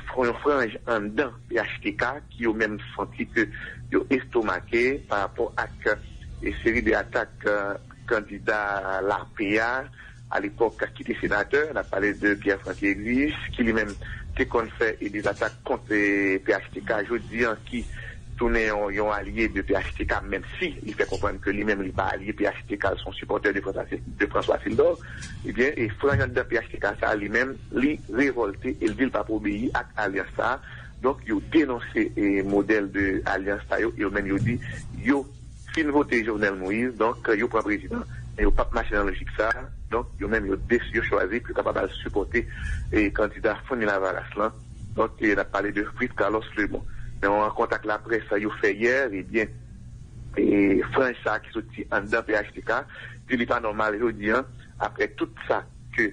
[SPEAKER 17] franj franj an dan PHTK ki yo men santi ke yo estomake par rapport ak une série d'attaques euh, candidats à l'APA, à l'époque qui était sénateur, on a parlé de Pierre-François Église, qui lui-même qui qu'on fait des attaques contre PHTK, je dis qui tournait en allié de PHTK, même si il fait comprendre que lui-même n'est pas allié PHTK, son supporter de François, de François Sildor, eh bien, et Franck de PHTK, ça lui-même, lui révolté, il dit pas obéir à l'alliance ça. Donc, il a dénoncé le modèle de l'alliance ça, et même il dit, yo fin voter Jovenel Moïse, donc il prend président, et il pas marché dans logique ça, donc il même il choisi pour capable de supporter le candidat là. Donc il a parlé de Fritz Carlos Lebon. Mais on contact la presse, ça il fait hier, et bien, et François qui sorti en dedans PHTK, il n'est pas normal aujourd'hui, hein, après tout ça que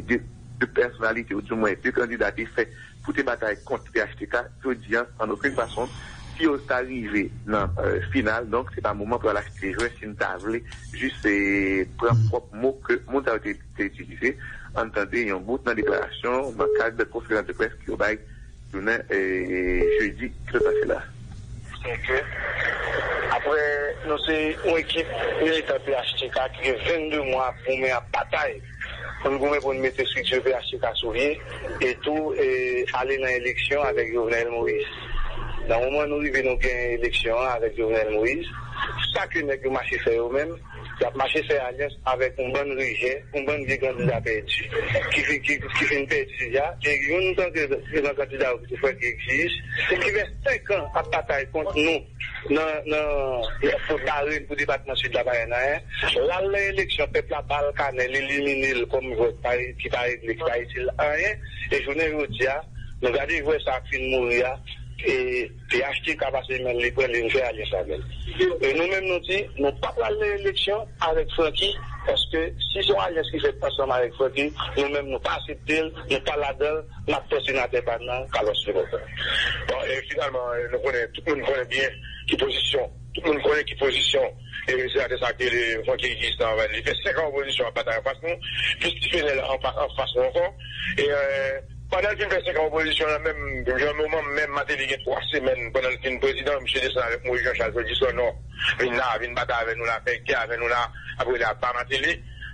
[SPEAKER 17] deux, deux personnalités, ou du moins deux candidats fait pour des batailles contre PHTK, aujourd'hui, hein, en aucune façon, si on est arrivé dans le euh, final, donc c'est un moment pour la jouer si nous avons juste prendre propre mot que mon a été utilisé. Entendez, un bout dans la déclaration, dans le cadre de conférence de presse qui a été donnée jeudi, qui passé là.
[SPEAKER 18] C'est après, nous sommes une équipe militaire PHTK qui a 22 mois pour mettre en bataille pour nous mettre structure PHTK sur et tout, aller dans l'élection avec Jovenel Maurice. Dans le moment où nous vivons une élection avec Jovenel Moïse, chacun qui marché fait eux-mêmes, qui a marché fait alliance avec un bon rejet, un perdu, qui fait, qui, qui fait une déjà, et une tant que un candidat qui fait qui existe, et qui fait 5 ans à bataille contre nous, dans, dans, pour barrer pour le département sud la Bayana, là, l'élection, peuple la Balkan, l'éliminer comme vote, qui pas réglé, qui pas utile rien, et je ne dis pas, nous regardons ça qui mourir, et puis acheter capacité même les points les faire aller ça et nous mêmes nous dit nous pas l'élection avec Francky parce que si c'est alliance qui fait pas ensemble avec Francky nous mêmes nous pas accepter nous pas là-dedans nous pas sénateur pendant Carlos bon et finalement nous connaissons tout le monde connaît bien qui position tout le monde connaît qui position. Et à ça que les Francky existe il fait 5 ans en position à bataille en face nous justifier en face encore. Et euh, Panan fin fesek an oposisyon la men, joun mouman men mater li gen 3 semen, panan fin prezident, msye desan avèk mou yon Charles Ferdinand, non, vin la, vin bata avè nou la, fèk kè avè nou la, apre la pa mater li,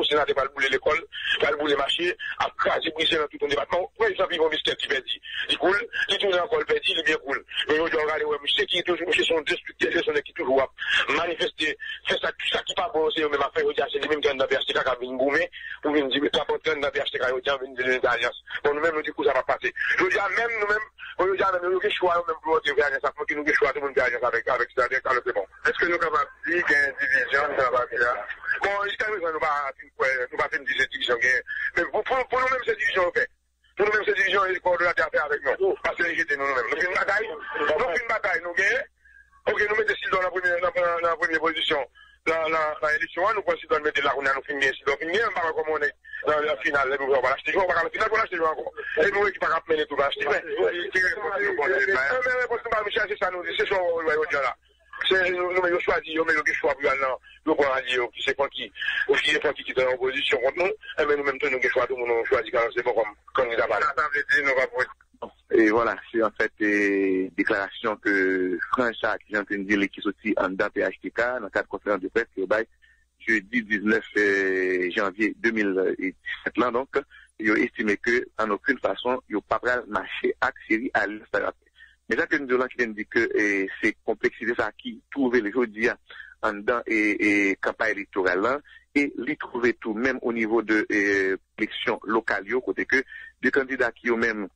[SPEAKER 18] pour sénateur va bouler l'école, va bouler marché, à craser briser dans tout mystère qui dit, il coule, il tourne encore le dit, il est bien cool. Mais on doit regarder, ouais, monsieur qui est toujours, monsieur son destructeur, c'est son manifester, faire ça, tout ça qui pas bon, même affaire, c'est les mêmes qui ont dans PHTK PHTK, ils ont venir de l'alliance. Bon, nous-mêmes, on nous nous, nous, choix, même pour ça, nous, monde avec, avec, quand c'est bon. Est-ce que nous, capables de dire une division dans la? Bon, il y a nous pas faire une division, mais pour, nous-mêmes, cette division, fait. Pour nous-mêmes, cette division, de la faire avec nous. Parce que nous-mêmes. Nous une bataille, nous une bataille, nous gagnons. Ok, nous mettons première, dans la première position. Nous la nous nous pas on la finale, nous va l'acheter. On va la on va l'acheter encore. Et nous, qui ne pas mener tout, va acheter. Mais, c'est pas Michel, c'est ça, nous c'est ça, on va dire là. C'est nous, nous, choisi, nous, nous, nous, pour aller, qui c'est quoi qui, ou qui qui est en opposition contre nous, et mais nous, même, nous, le choisi, quand c'est comme. Nous, va pour
[SPEAKER 17] et voilà, c'est en fait des déclarations que François qui vient de dire qui sorti en date PHTK dans le cadre de presse qui est jeudi 19 euh, janvier 2017 là donc il a estimé que en aucune façon il a pas marché à série à l'Instagram. Mais ça que nous disons qui dit que c'est complexité ça qui trouve les jeudi en dedans et, campagne électorale là et l'y trouver tout même au niveau de l'élection locale côté que des candidats qui ont même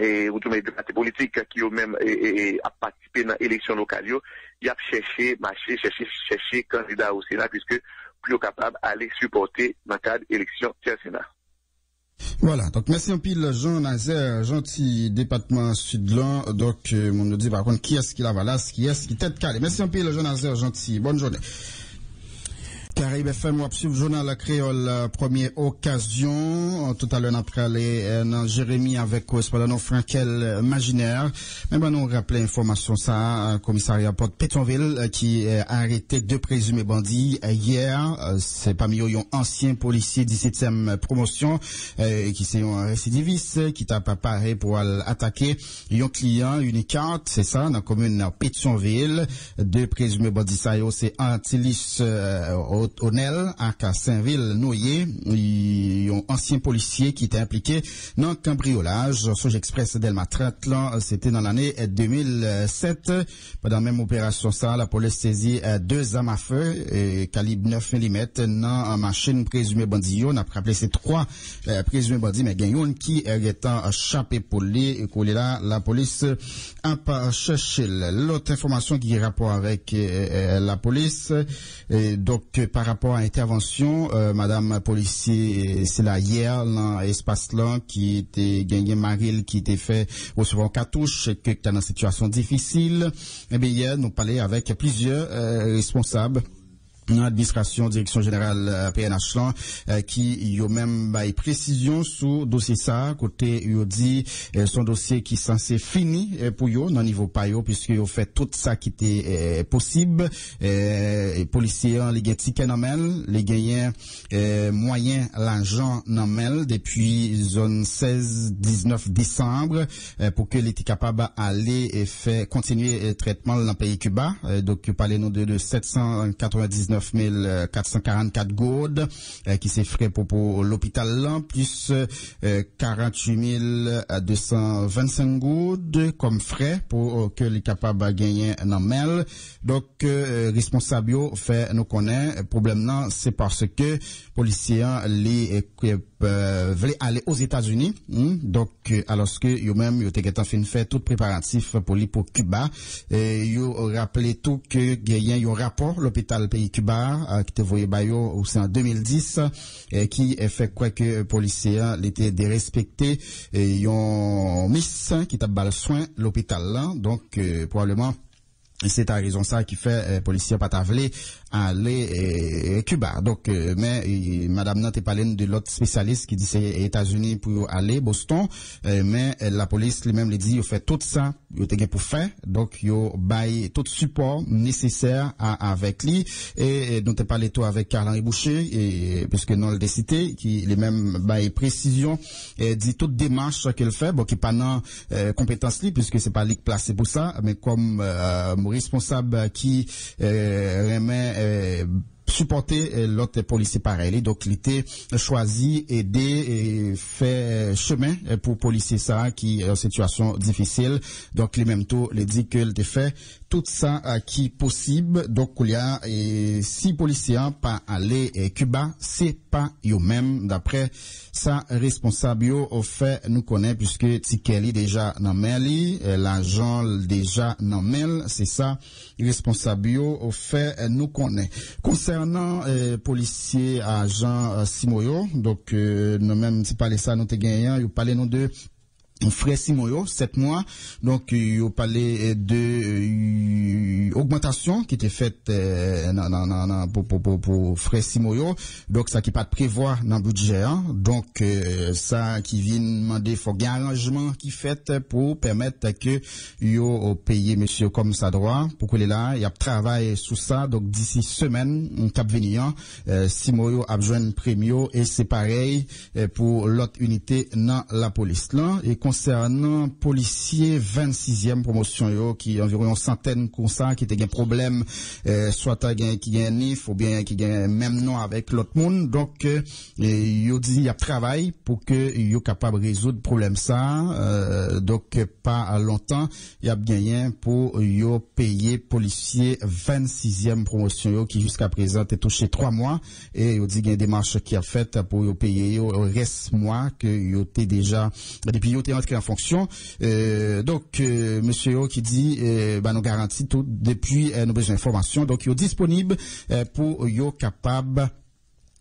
[SPEAKER 17] et ou des partis politiques qui ont même a participé dans l'élection locale, il a cherché, marché, cherché, cherché candidat au Sénat puisque plus capable d'aller supporter dans le cadre d'élection au Sénat.
[SPEAKER 2] Voilà, donc merci un pile Jean Nazaire, gentil département Sud-Lan. Donc, euh, on nous dit par contre qui est-ce qui la valasse, qui est-ce qui tête calée? Merci un pile Jean Nazaire, gentil. Bonne journée. Caraïbe FM, wap suiv journal créole euh, première occasion. Euh, tout à l'heure, on a euh, dans Jérémy avec correspondant Frankel Maginaire. Mais ben, nous rappelons information ça, commissariat Porte Pétonville qui a arrêté deux présumés bandits hier. C'est parmi eux un ancien policier 17e promotion qui c'est un récidiviste qui t'a préparé pour attaquer un client Unicart, c'est ça, dans la commune Pétionville. Deux présumés bandits, ça c'est Antilis Onel à Saint-Ville Noyer, un ancien policier qui était impliqué dans un cambriolage sur Express Delma c'était dans l'année 2007. Pendant la même opération ça, la police saisit euh, deux armes à feu calibre 9 mm dans une machine présumée bandit. On a rappelé ces trois euh, présumés bandits, mais il qui est en chapé pour lui, là, la police a pas cherché l'autre information qui est rapport avec euh, la police. donc, par rapport à l'intervention, euh, Madame policier, c'est là hier dans l'espace là qui était gagné Maril qui était fait recevoir cartouche que tu dans une situation difficile. Eh bien hier nous parlons avec plusieurs euh, responsables l'administration direction générale euh, PNH là euh, qui a même bah, précision sur dossier ça côté yo dit euh, son dossier qui censé fini pour yo dans niveau pas yo puisque yo fait tout ça qui était possible. Les policiers les gagnent ticket les gagnent moyen l'argent nomel depuis zone 16 19 décembre pour que l'été capable aller et faire continuer traitement dans le pays Cuba. Donc parlez nous de, de 799 444 gourdes euh, qui s'est frais pour, l'hôpital là, plus 48 euh, 225 gourdes comme frais pour euh, que les capables de gagner un mail. Donc, responsable fait nous connaît. Problème là, c'est parce que policiers les euh, voulaient aller aux États-Unis. Hmm? donc, alors que eux même étaient en fin faire tout préparatif pour pour Cuba. Et ils rappelé tout que gagné un rapport l'hôpital pays Cuba euh, qui te voyé bayo aussi en 2010 et qui fait quoi que policier était dérespecté et ont mis qui t'a bal soin l'hôpital là donc euh, probablement c'est à raison ça qui fait euh, policier pas aller Cuba. Donc, euh, mais Madame Nant est parlé de l'autre spécialiste qui dit c'est États-Unis pour aller Boston, euh, mais la police lui-même lui dit il fait tout ça, il a pour faire, donc il bail tout support nécessaire avec lui. Et, donc t'es parlé tout avec Carl-Henri Boucher et puisque non le décité qui les mêmes bail précision et dit toute démarche qu'elle fait, bon qui pas euh, compétence lui puisque c'est pas lui placé pour ça, mais comme euh, responsable qui remet supporter l'autre policier pareil. Donc, il était choisi, aider et fait chemin pour policier ça qui est en situation difficile. Donc, mêmes taux, les dit qu'il fait tout ça qui possible. Donc, il y a six policiers pas aller Cuba, c'est pas eux-mêmes. D'après ça, responsable au fait nous connaît puisque Tikeli déjà dans Meli, l'agent déjà dans Mel, c'est ça, responsable au fait nous connaît. Concernant euh, policier agent Simoyo, donc euh, nous même si parler ça nous te gagnant, vous parlez nous de Frère Simoyo, 7 mois. Donc, il a parlé de euh, augmentation qui était faite euh, pour, pour, pour, pour Frère Simoyo. Donc, ça qui pas prévoir dans le budget. Hein. Donc, euh, ça qui vient demander, faut un arrangement qui fait pour permettre que yo paye monsieur comme ça droit. Pour qu'il est là, il y a travail sous ça. Donc, d'ici semaine, un cap venir, euh, Simoyo a besoin de premio et c'est pareil euh, pour l'autre unité dans la police. Là. Concernant policier 26e promotion yo qui environ une centaine comme ça qui était un problème euh, soit qui gagne nif ou bien qui même nom avec l'autre monde. Donc euh, yo dit y a travail pour que yo capable résoudre problème ça euh, donc pas longtemps il y a gagné pour yo payer policier 26e promotion yo qui jusqu'à présent est touché trois mois. Et yo dit y a des démarches qui a fait pour yo payer yo reste mois que yo était déjà depuis yo entrer en fonction. Euh, donc, euh, monsieur O qui dit, euh, bah, nous garantit tout depuis nos besoins d'information. Donc, il est disponible pour yo capable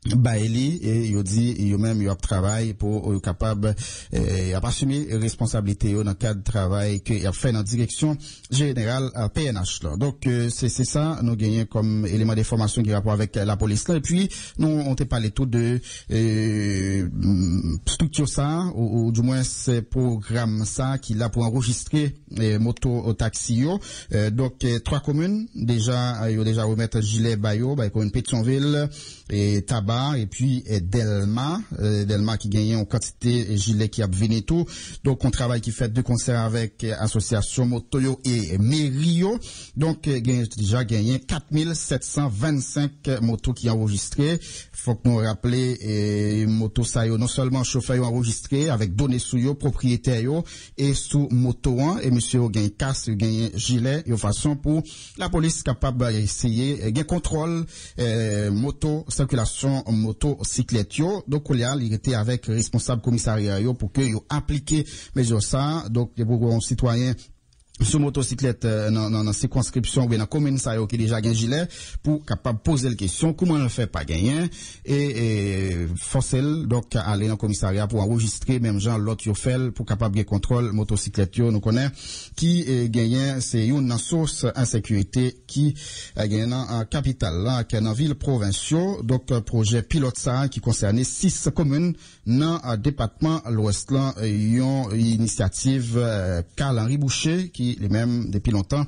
[SPEAKER 2] Baeli et yo dit yo même yo travail pour capable euh, assumer responsabilité dans le cadre de travail que y a fait dans direction générale à PNH là. Donc euh, c'est c'est ça nous gagnons comme élément d'information qui rapport avec la police là et puis nous on t'a parlé tout de euh, structure ça ou, ou, du moins ce programme ça qui l'a pour enregistrer les motos au taxi yo. Euh, donc euh, trois communes déjà yo déjà remettre gilet bayo bah une Pétionville et tabac et puis et Delma, euh, Delma qui gagne en quantité gilet qui a venu tout. Donc on travaille qui fait deux concerts avec euh, association Motoyo et Merio. Donc euh, déjà gagné 4725 motos qui enregistrées. Faut que nous rappeler et moto ça non seulement chauffeur enregistré avec données sous yo propriétaire et sous moto 1 et monsieur gagne casse, gagne gilet de façon pour la police capable d'essayer gain contrôle euh, moto circulation motocyclette yo. Donc, il était avec responsable commissariat pour que yo appliquer mesures ça. Donc, pour un citoyen sur motocyclette euh, dans la circonscription ou dans la commune ça qui déjà un gilet pour capable poser la question comment on fait pas gagner? Et, et forcer donc aller dans commissariat pour enregistrer même gens l'autre yo fait pour capable bien contrôle motocyclette nous connaît. Qui est gagné? C'est une source insécurité qui a gagné en capitale là qui dans ville provinciaux donc projet pilote ça qui concernait six communes dans département l'ouest là une initiative euh, Carl Henri Boucher qui les mêmes depuis longtemps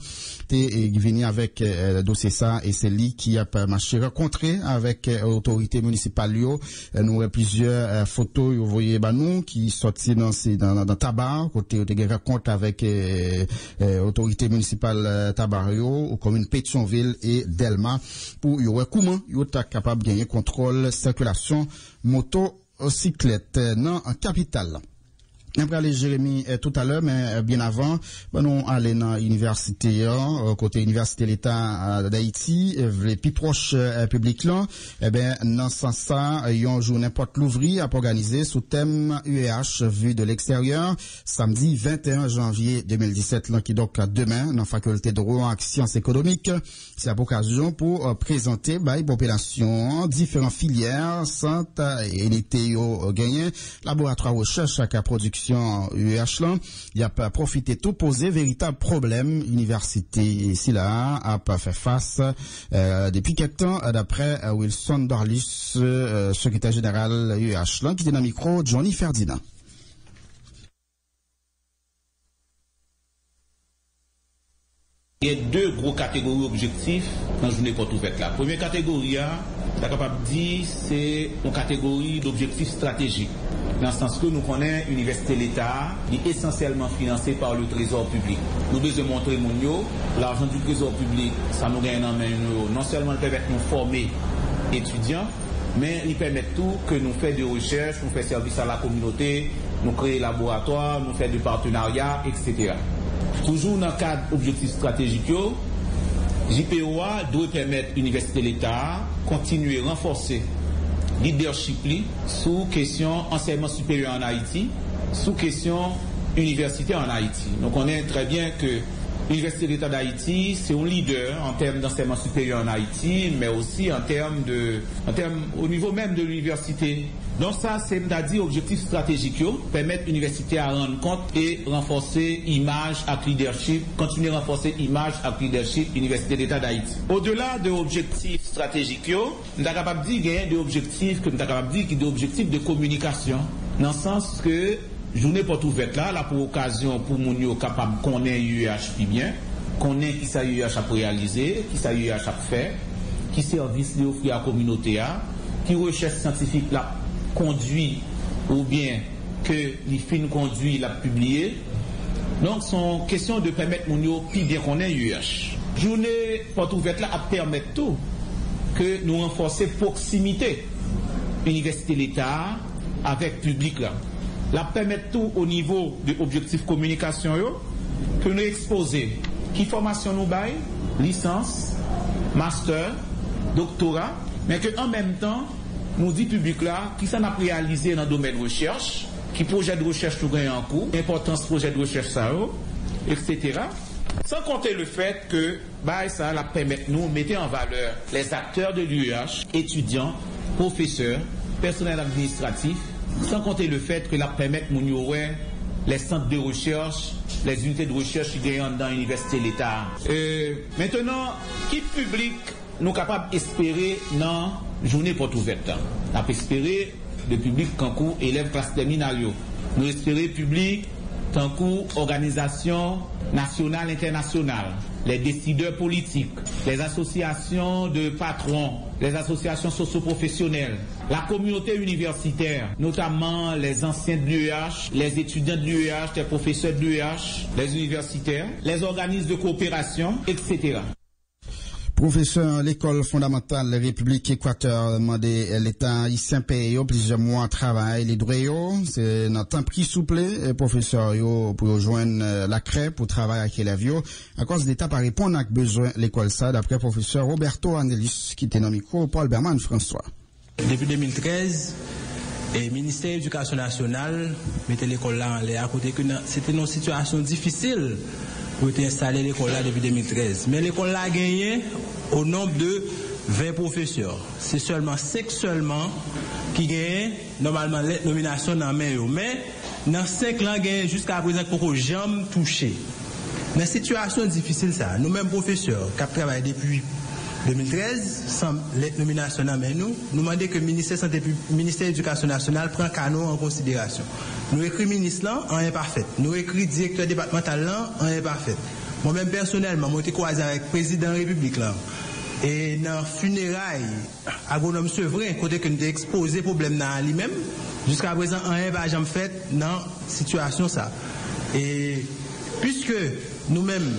[SPEAKER 2] t'es venu avec euh, dossier ça et c'est lui qui a marché. Rencontré avec euh, autorité municipale euh, nous avons plusieurs euh, photos vous voyez bah nous qui sorti dans dans, dans tabac côté de rencontre avec euh, euh, autorité municipale euh, Tabario commune Pétionville et Delma pour voir comment yo ta capable de gagner contrôle circulation moto cyclette dans en capitale on va aller Jérémy euh, tout à l'heure, mais euh, bien avant, ben, nous allons dans l'université, euh, côté université l'État euh, d'Haïti, les plus proches publics là, eh ben, dans ce sens ça, un jour n'importe l'ouvri à organiser sous thème UEH vu de l'extérieur, samedi 21 janvier 2017, là, qui donc demain, dans la faculté de droit et sciences économiques. C'est l'occasion pour présenter, bah, population, différentes filières, centres et l'été, gagné, laboratoire recherche à production UH là, il a pas profité tout poser véritable problème université ici là a pas fait face euh, depuis quelques temps d'après euh, Wilson Dorlis euh, secrétaire général UH là qui est dans le micro Johnny Ferdinand.
[SPEAKER 19] Il y a deux gros catégories objectifs dans journée porte ouverte là. Première catégorie, la capable dire, c'est une catégorie d'objectifs stratégiques. Dans ce sens que nous connaissons l'université l'État est essentiellement financée par le trésor public. Nous devons montrer mon l'argent du trésor public, ça nous gagne en main, non seulement permet de nous former étudiants, mais ils permettent tout que nous faisons des recherches, nous faisons service à la communauté, nous créons des laboratoires, nous faisons des partenariats, etc. Toujours dans le cadre objectif stratégique, JPOA doit permettre à l'Université de l'État continuer à renforcer leadership sous question enseignement supérieur en Haïti, sous question université en Haïti. Donc on est très bien que l'Université de l'État d'Haïti, c'est un leader en termes d'enseignement supérieur en Haïti, mais aussi en termes de, en termes, au niveau même de l'université. Donc ça, c'est dit objectif stratégique, permettre l'université à rendre compte et renforcer image à leadership, continuer à renforcer image à leadership Université de l'État d'Haïti. Au-delà de objectifs stratégiques, nous sommes capables de dire qu'il y a des objectifs, que nous de des objectifs de communication, dans le sens que journée porte ouverte là, là pour occasion pour mon yo capable UH puis bien, ait qui ça UH à réaliser, qui ça UH à faire, qui service lui offrir à la communauté qui recherche scientifique là conduit ou bien que les films conduit l'a publié. Donc son question de permettre mon yo puis bien ait UH. Journée porte ouverte là à permettre tout que nous renforcer proximité université l'État avec public là la permettre tout au niveau de objectif communication que nous exposer. Qui formation nous bail licence master doctorat. Mais que en même temps nous dit public là qui s'en a réalisé dans le domaine recherche qui projet de recherche tout en cours importance projet de recherche ça etc sans compter le fait que ça la nous mettre en valeur les acteurs de l'UH étudiants professeurs personnel administratif sans compter le fait que la permettre les centres de recherche, les unités de recherche qui gagnent dans l'université de l'État. Euh, maintenant, qui public nous capables d'espérer dans la journée porte ouverte? Nous espérer le public quand élèves classe terminale. Nous espérer public tant organisation nationale, internationale, les décideurs politiques, les associations de patrons, les associations socioprofessionnelles, la communauté universitaire, notamment les anciens de l'UEH, les étudiants de l'UEH, les professeurs de l'UEH, les universitaires, les organismes de coopération, etc.
[SPEAKER 2] Professeur l'école fondamentale République Équateur demandé l'État haïtien paye plusieurs mois de travail les droits c'est notre temps pris souple professeur pour rejoindre euh, la crée pour travailler avec élèves à cause l'État pas répondre à besoin l'école ça d'après professeur Roberto Anelis qui était dans le micro Paul Berman François.
[SPEAKER 20] Depuis 2013 le ministère de l'Éducation nationale mettait l'école là en l'air à côté que c'était une situation difficile pour installer l'école là depuis 2013. Mais l'école là a gagné au nombre de 20 professeurs. C'est seulement 5 seulement qui gagnent normalement les nominations dans Mais dans 5 ans, jusqu'à présent pour jamais touché. Dans situation difficile ça, nous-mêmes professeurs qui travaillent depuis 2013, sans les nominations dans nous, nous demandons que le ministère de ministère de l'Éducation nationale prend canon en considération. Nous écrit ministre là en imparfait. Nous écrit directeur départemental là en imparfait. Moi-même personnellement, j'ai été croisé avec le président de la République. Et dans le funérailles, agronome Sevrin, côté que nous avons exposé problème dans lui-même, jusqu'à présent, un pas jamais fait dans la situation ça. Et puisque nous-mêmes,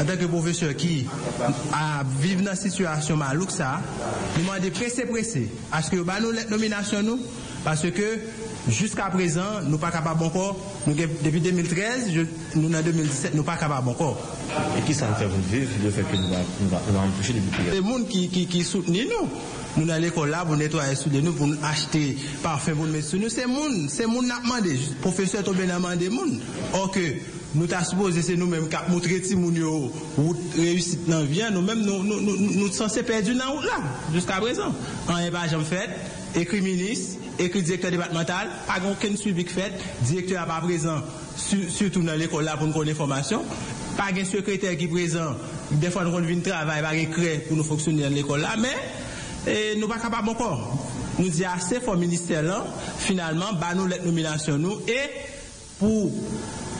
[SPEAKER 20] en tant que professeurs qui vivent dans cette situation malouque ça, nous demandons pressé pressé à ce que nous la nomination nous, parce que jusqu'à présent, nous ne sommes pas capables encore, depuis 2013, nous en 2017, nous ne sommes pas capables encore.
[SPEAKER 21] Et qui ça fait vivre le fait que nous allons toucher des
[SPEAKER 20] bouteilles Les gens qui, qui, qui soutenent nous. Nous allons l'école là pour nettoyer sous nous, pour acheter parfum pour nous mettre sur nous. C'est monde, c'est monde qui a demandé. Professeur Tobé a demandé monde. Or que nous t'as supposé c'est nous-mêmes qui montrer si nous réussite dans vie, nous-mêmes nous nous nous, censés perdre dans là jusqu'à présent. En pas jamais fait, écrit ministre, écrit directeur départemental, pas aucun suivi fait, directeur pas présent surtout dans l'école là pour nous connaître formation, pas un secrétaire qui est présent, des fois nous venons travailler pas écrit pour nous fonctionner dans l'école là mais et nous pas capables encore. Nous disons assez pour le ministère là, finalement, bah nous les nominations nous et pour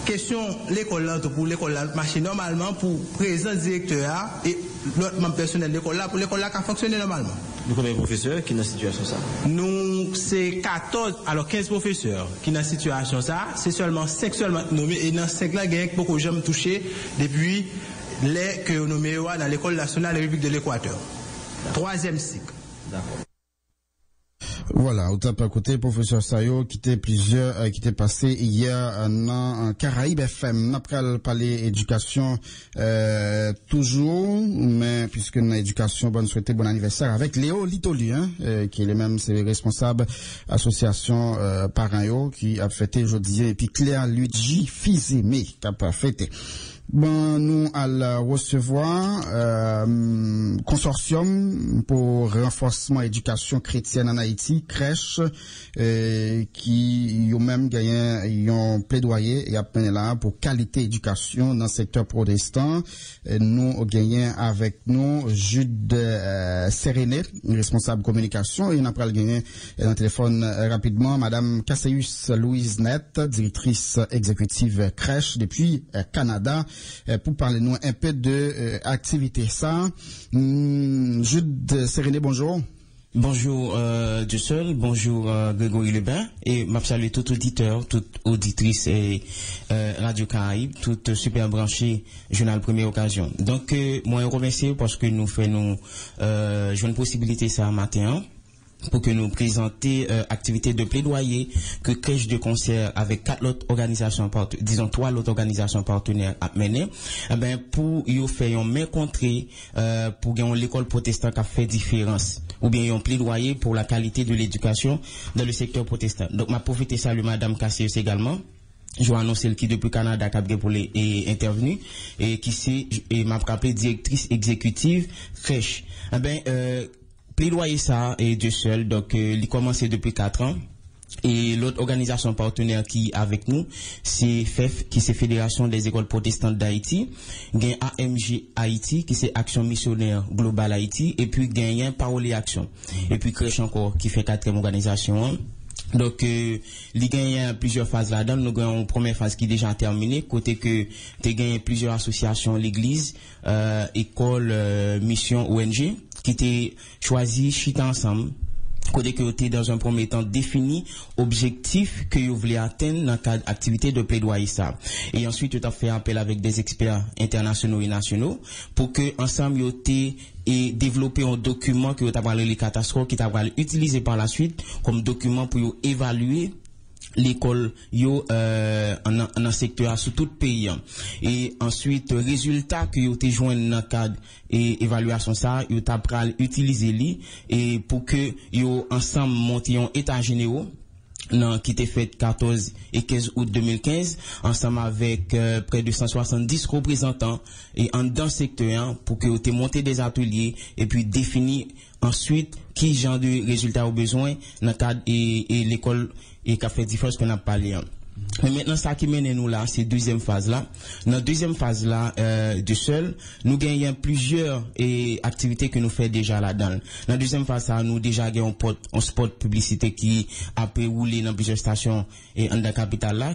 [SPEAKER 20] question l'école là pour l'école là marcher normalement pour présent directeur et l'autre membre personnel de l'école là pour l'école là qui fonctionner normalement.
[SPEAKER 21] Nous combien de professeurs qui dans cette situation ça
[SPEAKER 20] Nous c'est 14 alors 15 professeurs qui dans cette situation ça, c'est seulement 5 seulement nommés et dans 5 là il y a beaucoup de gens touchés depuis les que nous nommés dans l'école nationale de la République de l'Équateur. Troisième cycle.
[SPEAKER 2] Voilà, au top à côté, professeur Sayo, qui était plusieurs, euh, qui était passé hier dans Caraïbes FM. Après parler éducation, euh, toujours, mais puisque nous éducation, bonne souhaiter bon anniversaire avec Léo Litoli, hein, euh, qui est le même, c'est responsable association euh, Parrain qui a fêté aujourd'hui, et puis Claire Luigi Fizimé, qui a fêté. Bon, nous allons recevoir euh, consortium pour renforcement éducation chrétienne en Haïti, crèche, euh, qui ont même gagné, ont plaidoyer et appelé là pour qualité éducation dans le secteur protestant. Nous gagné avec nous Jude euh, Séréné, responsable communication, et nous avons gagné le téléphone euh, rapidement Madame Casseus Louise Net, directrice exécutive crèche depuis euh, Canada. Euh, pour parler nous un peu de euh, activité ça. Hum, Jude Séréné, bonjour.
[SPEAKER 22] Bonjour euh, bonjour euh, Grégory Lebin et m'a salué tout auditeur, toute auditrice et euh, Radio Caraïbe, toute super branchée Journal Première Occasion. Donc moi je remercie parce que nous faisons une possibilité ça matin pour que nous présenter euh, activité de plaidoyer que crèche de concert avec quatre autres organisations partenaires, disons trois autres organisations partenaires à eh ben pour y faire un main euh, pour gagner l'école protestante qui a fait différence ou bien un plaidoyer pour la qualité de l'éducation dans le secteur protestant. Donc m'a profité salut madame Cassius également je vais annoncer qui depuis Canada qui pour les intervenu et qui c'est et m'a rappelé directrice exécutive crèche. Eh ben euh, plaidoyer ça et Dieu seul. Donc, euh, il commencé depuis quatre ans. Et l'autre organisation partenaire qui est avec nous, c'est FEF, qui c'est Fédération des écoles protestantes d'Haïti, gain AMG Haïti, qui c'est Action Missionnaire Global Haïti, et puis gain Parole et Action. Et puis Crèche encore, qui fait quatrième organisation. Donc, euh, il a plusieurs phases là-dedans. Nous avons une première phase qui est déjà terminée, côté que tu gagné plusieurs associations, l'église, euh, école, euh, mission, ONG, qui t'ont choisi chita ensemble côté que dans un premier temps défini objectif que vous voulez atteindre dans cadre d'activité de plaidoyer ça. Et ensuite, vous avez fait appel avec des experts internationaux et nationaux pour que ensemble vous et développer un document que vous avez les catastrophes qui t'a utilisé par la suite comme document pour évaluer l'école yo euh, en, un secteur sous tout pays et ensuite résultat que yo te joint dans cadre et évaluation ça yo t'a utiliser li. Et pour que yo ensemble monter état généraux non, qui était fait 14 et 15 août 2015, ensemble avec euh, près de 170 représentants et en dans secteur hein, pour que vous monté des ateliers et puis définir ensuite qui genre de résultats au besoin dans le cadre et, l'école et qu'a fait différence qu'on a parlé. Mais maintenant, ça qui mène nous là, c'est deuxième phase là. Dans la deuxième phase là, euh, de seul, nous gagnons plusieurs activités que nous faisons déjà là-dedans. Dans la deuxième phase là, nous déjà gagnons un spot publicité qui a pu rouler dans plusieurs stations et en la capitale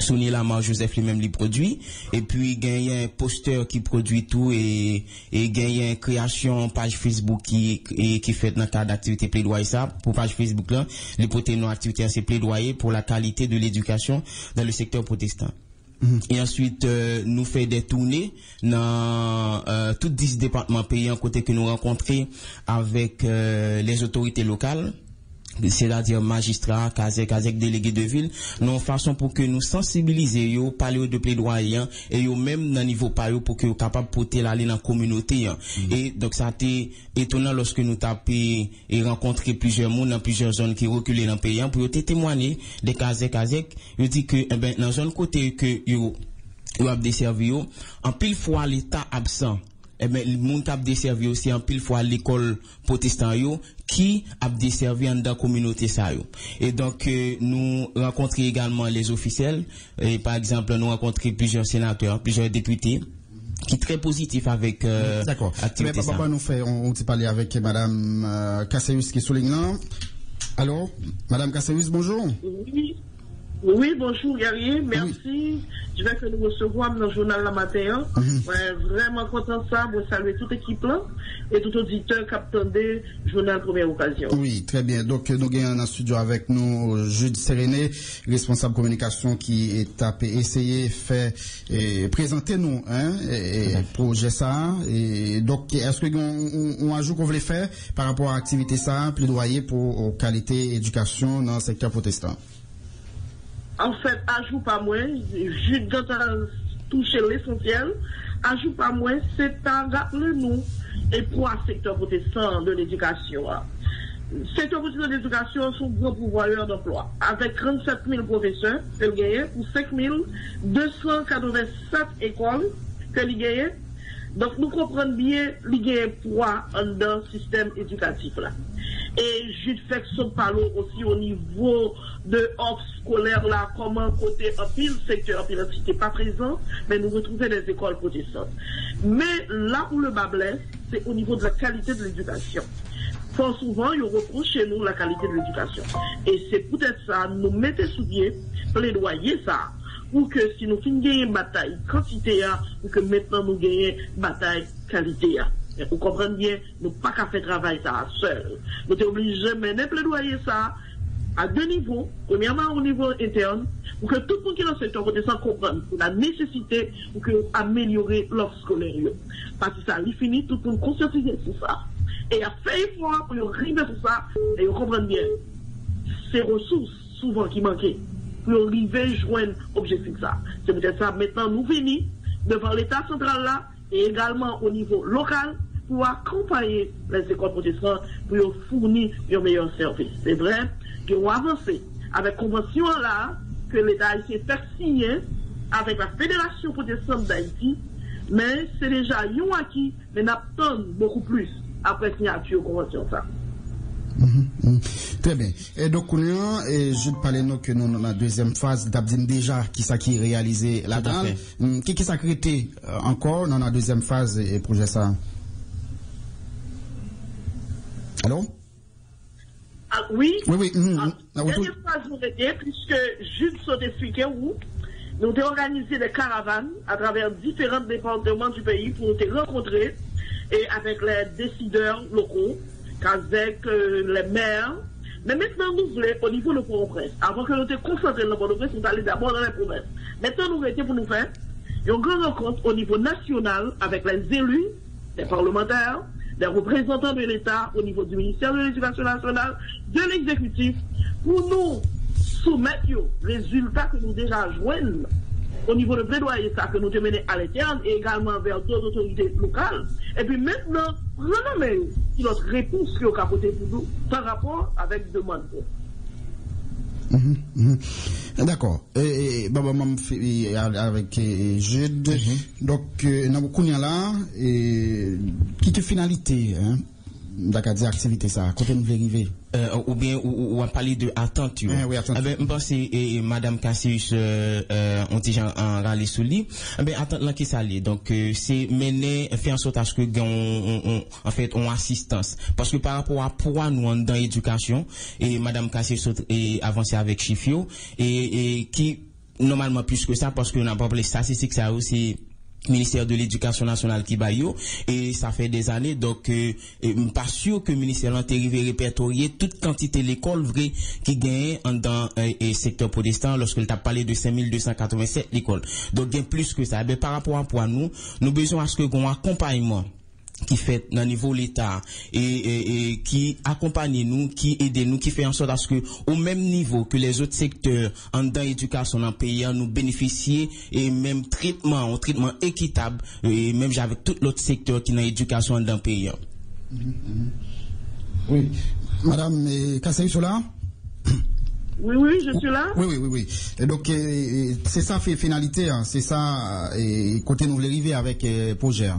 [SPEAKER 22] Sony Lamar Joseph lui-même les produit et puis il un poster qui produit tout et et une création page Facebook qui qui fait dans cadre d'activité plaidoyer ça pour page Facebook là les poter nos activités c'est plaidoyer pour la qualité de l'éducation dans le secteur protestant. Mm-hmm. Et ensuite, euh, nous fait des tournées dans euh, tous 10 départements pays en côté que nous rencontrons avec euh, les autorités locales c'est-à-dire magistrat, kazek, kazek délégué de ville, non façon pour que nous sensibiliser yo, parler de plaidoyer et yo même dans niveau par pour que yo capable porter la dans la communauté. Mm. Et donc ça a été étonnant lorsque nous tapons et rencontré plusieurs monde dans plusieurs zones qui reculent dans le pays pour témoigner des kazek, kazek, yo dit que eh ben dans zone côté que yo yo a desservi en pile fois l'état absent eh ben, le monde qui a desservi aussi en pile fois l'école protestant yo, qui a desservi en dans la communauté ça yo. Et donc, euh, nous rencontrons également les officiels, et par exemple, nous rencontrons plusieurs sénateurs, plusieurs députés, qui est très positif avec euh,
[SPEAKER 2] D'accord. Mais papa, nous fait, on, on parlé avec madame euh, qui est sur ligne Allô? Madame Casséus, bonjour.
[SPEAKER 23] Oui.
[SPEAKER 24] Oui, bonjour Guerrier, merci. Je vais que nous recevons dans le journal La Matin. Mhm. vraiment content de ça. Je saluer toute l'équipe là et tout auditeur qui attendait journal Première Occasion.
[SPEAKER 2] Oui, très bien. Donc, nous avons un studio avec nous Jude Séréné, responsable communication qui est à essayer faire et présenter nous hein, et, projet ça. Et donc, est-ce qu'on on, ajoute qu'on voulait faire par rapport à l'activité ça, plaidoyer pour qualité éducation dans le secteur protestant?
[SPEAKER 24] En fait, ajout pas moins, juste dans toucher l'essentiel, ajout pas moins, c'est un rappeler nous et pour un secteur de l'éducation. Le secteur protestant de l'éducation sont gros pouvoirs d'emploi, avec 37 000 professeurs pour 5 287 écoles. Donc nous comprenons bien le poids dans le système éducatif là. Et je fais son parler aussi au niveau de offre scolaire là, comment côté un pile secteur, pile cité pas présent, mais nous retrouvons des écoles protestantes. Mais là où le bas blesse, c'est au niveau de la qualité de l'éducation. Fort souvent, ils reprochent chez nous la qualité de l'éducation. Et c'est peut-être ça, nous mettons sous pied, plaidoyer ça, pour que si nous finissons une bataille quantité, ou que maintenant nous gagnons bataille qualité. Vous comprenez bien, nous pas qu'à faire travail ça seul. Nous sommes obligés de mener plaidoyer ça à deux niveaux. Premièrement, au niveau interne, pour que tout le monde qui est dans ce secteur sans comprendre la nécessité pour que améliorer l'offre scolaire. Parce que ça, il finit, tout le monde conscientiser sur ça. Et à faire fois pour arriver sur ça, et vous comprenez bien, ces ressources, souvent qui manquaient, arriver à joindre l'objectif ça. C'est peut-être ça, maintenant, nous venons devant l'État central là, et également au niveau local, pour accompagner les écoles protestantes pour fournir un meilleur service. C'est vrai qu'ils ont avancé avec convention là que l'État a fait signer avec la Fédération protestante d'Haïti, mais c'est déjà un acquis, mais n'attend beaucoup plus après signature convention ça.
[SPEAKER 2] Mhm, mhm. Très bien. Et donc, nous, et je parler nous que nous, dans la deuxième phase, d'abdim déjà, qui ça qui est réalisé là-dedans. Mhm. Qui qui s'est euh, encore dans la deuxième phase et projet ça? Allô?
[SPEAKER 24] Ah, Oui?
[SPEAKER 2] Oui, oui.
[SPEAKER 24] Mmh, ah, mmh. Dernière phase, nous étions, puisque Jules s'est expliqué où? Nous avons organisé des caravanes à travers différents départements du pays pour nous rencontrer et avec les décideurs locaux, avec euh, les maires. Mais maintenant, nous voulons, au niveau de Port-au-Prince, avant que nous nous concentrions dans Port-au-Prince, nous allons d'abord dans les provinces. Maintenant, nous étions pour nous faire une grande rencontre au niveau national avec les élus, les parlementaires, des représentants de l'État au niveau du ministère de l'Éducation nationale, de l'exécutif, pour nous soumettre les résultats que nous déjà joignons au niveau de plaidoyer ça que nous avons mené à l'interne et également vers d'autres autorités locales. Et puis maintenant, prenons notre réponse qui est pour nous par rapport avec demande.
[SPEAKER 2] Mhm, mhm. D'accord. Et, Baba Mam avec Jude. Mhm. Donc, euh, dans beaucoup là, et qui est finalité, hein? D'accord, dire activité ça, on veut arriver.
[SPEAKER 22] Euh, ou bien ou, ou, parler de attente.
[SPEAKER 2] Eh oui, attente.
[SPEAKER 22] Eh ben, pense et, Madame Cassius euh, euh, on dit en râler sous lui. Eh ben, attente là qui ça Donc euh, c'est mener faire en sorte à ce que on, on, en fait on assistance parce que par rapport à pourquoi nous dans l'éducation et Madame Cassius est avancé avec Chifio et, et qui normalement plus que ça parce qu'on a pas les statistiques ça aussi ministère de l'éducation nationale qui baillot et ça fait des années donc euh, pas sûr que le ministère a répertorier toute quantité l'école vrai qui gagne dans le euh, secteur protestant lorsqu'il t'a parlé de 5287 l'école donc bien plus que ça. Mais par rapport à nous? Nous besoin à ce que qu'on accompagnement qui fait dans niveau l'État et, et, qui accompagne nous, qui aide nous, qui fait en sorte à ce que au même niveau que les autres secteurs en dans l'éducation dans le pays, nous bénéficier et même traitement, un traitement équitable et même avec tout l'autre secteur qui est dans l'éducation dans le pays.
[SPEAKER 2] Oui. Madame Kassaï là? [coughs]
[SPEAKER 24] Oui, oui, je suis là.
[SPEAKER 2] Oui, oui, oui, oui. Et donc, c'est ça fait finalité, hein. c'est ça, et côté nous l'arrivée avec euh, projet.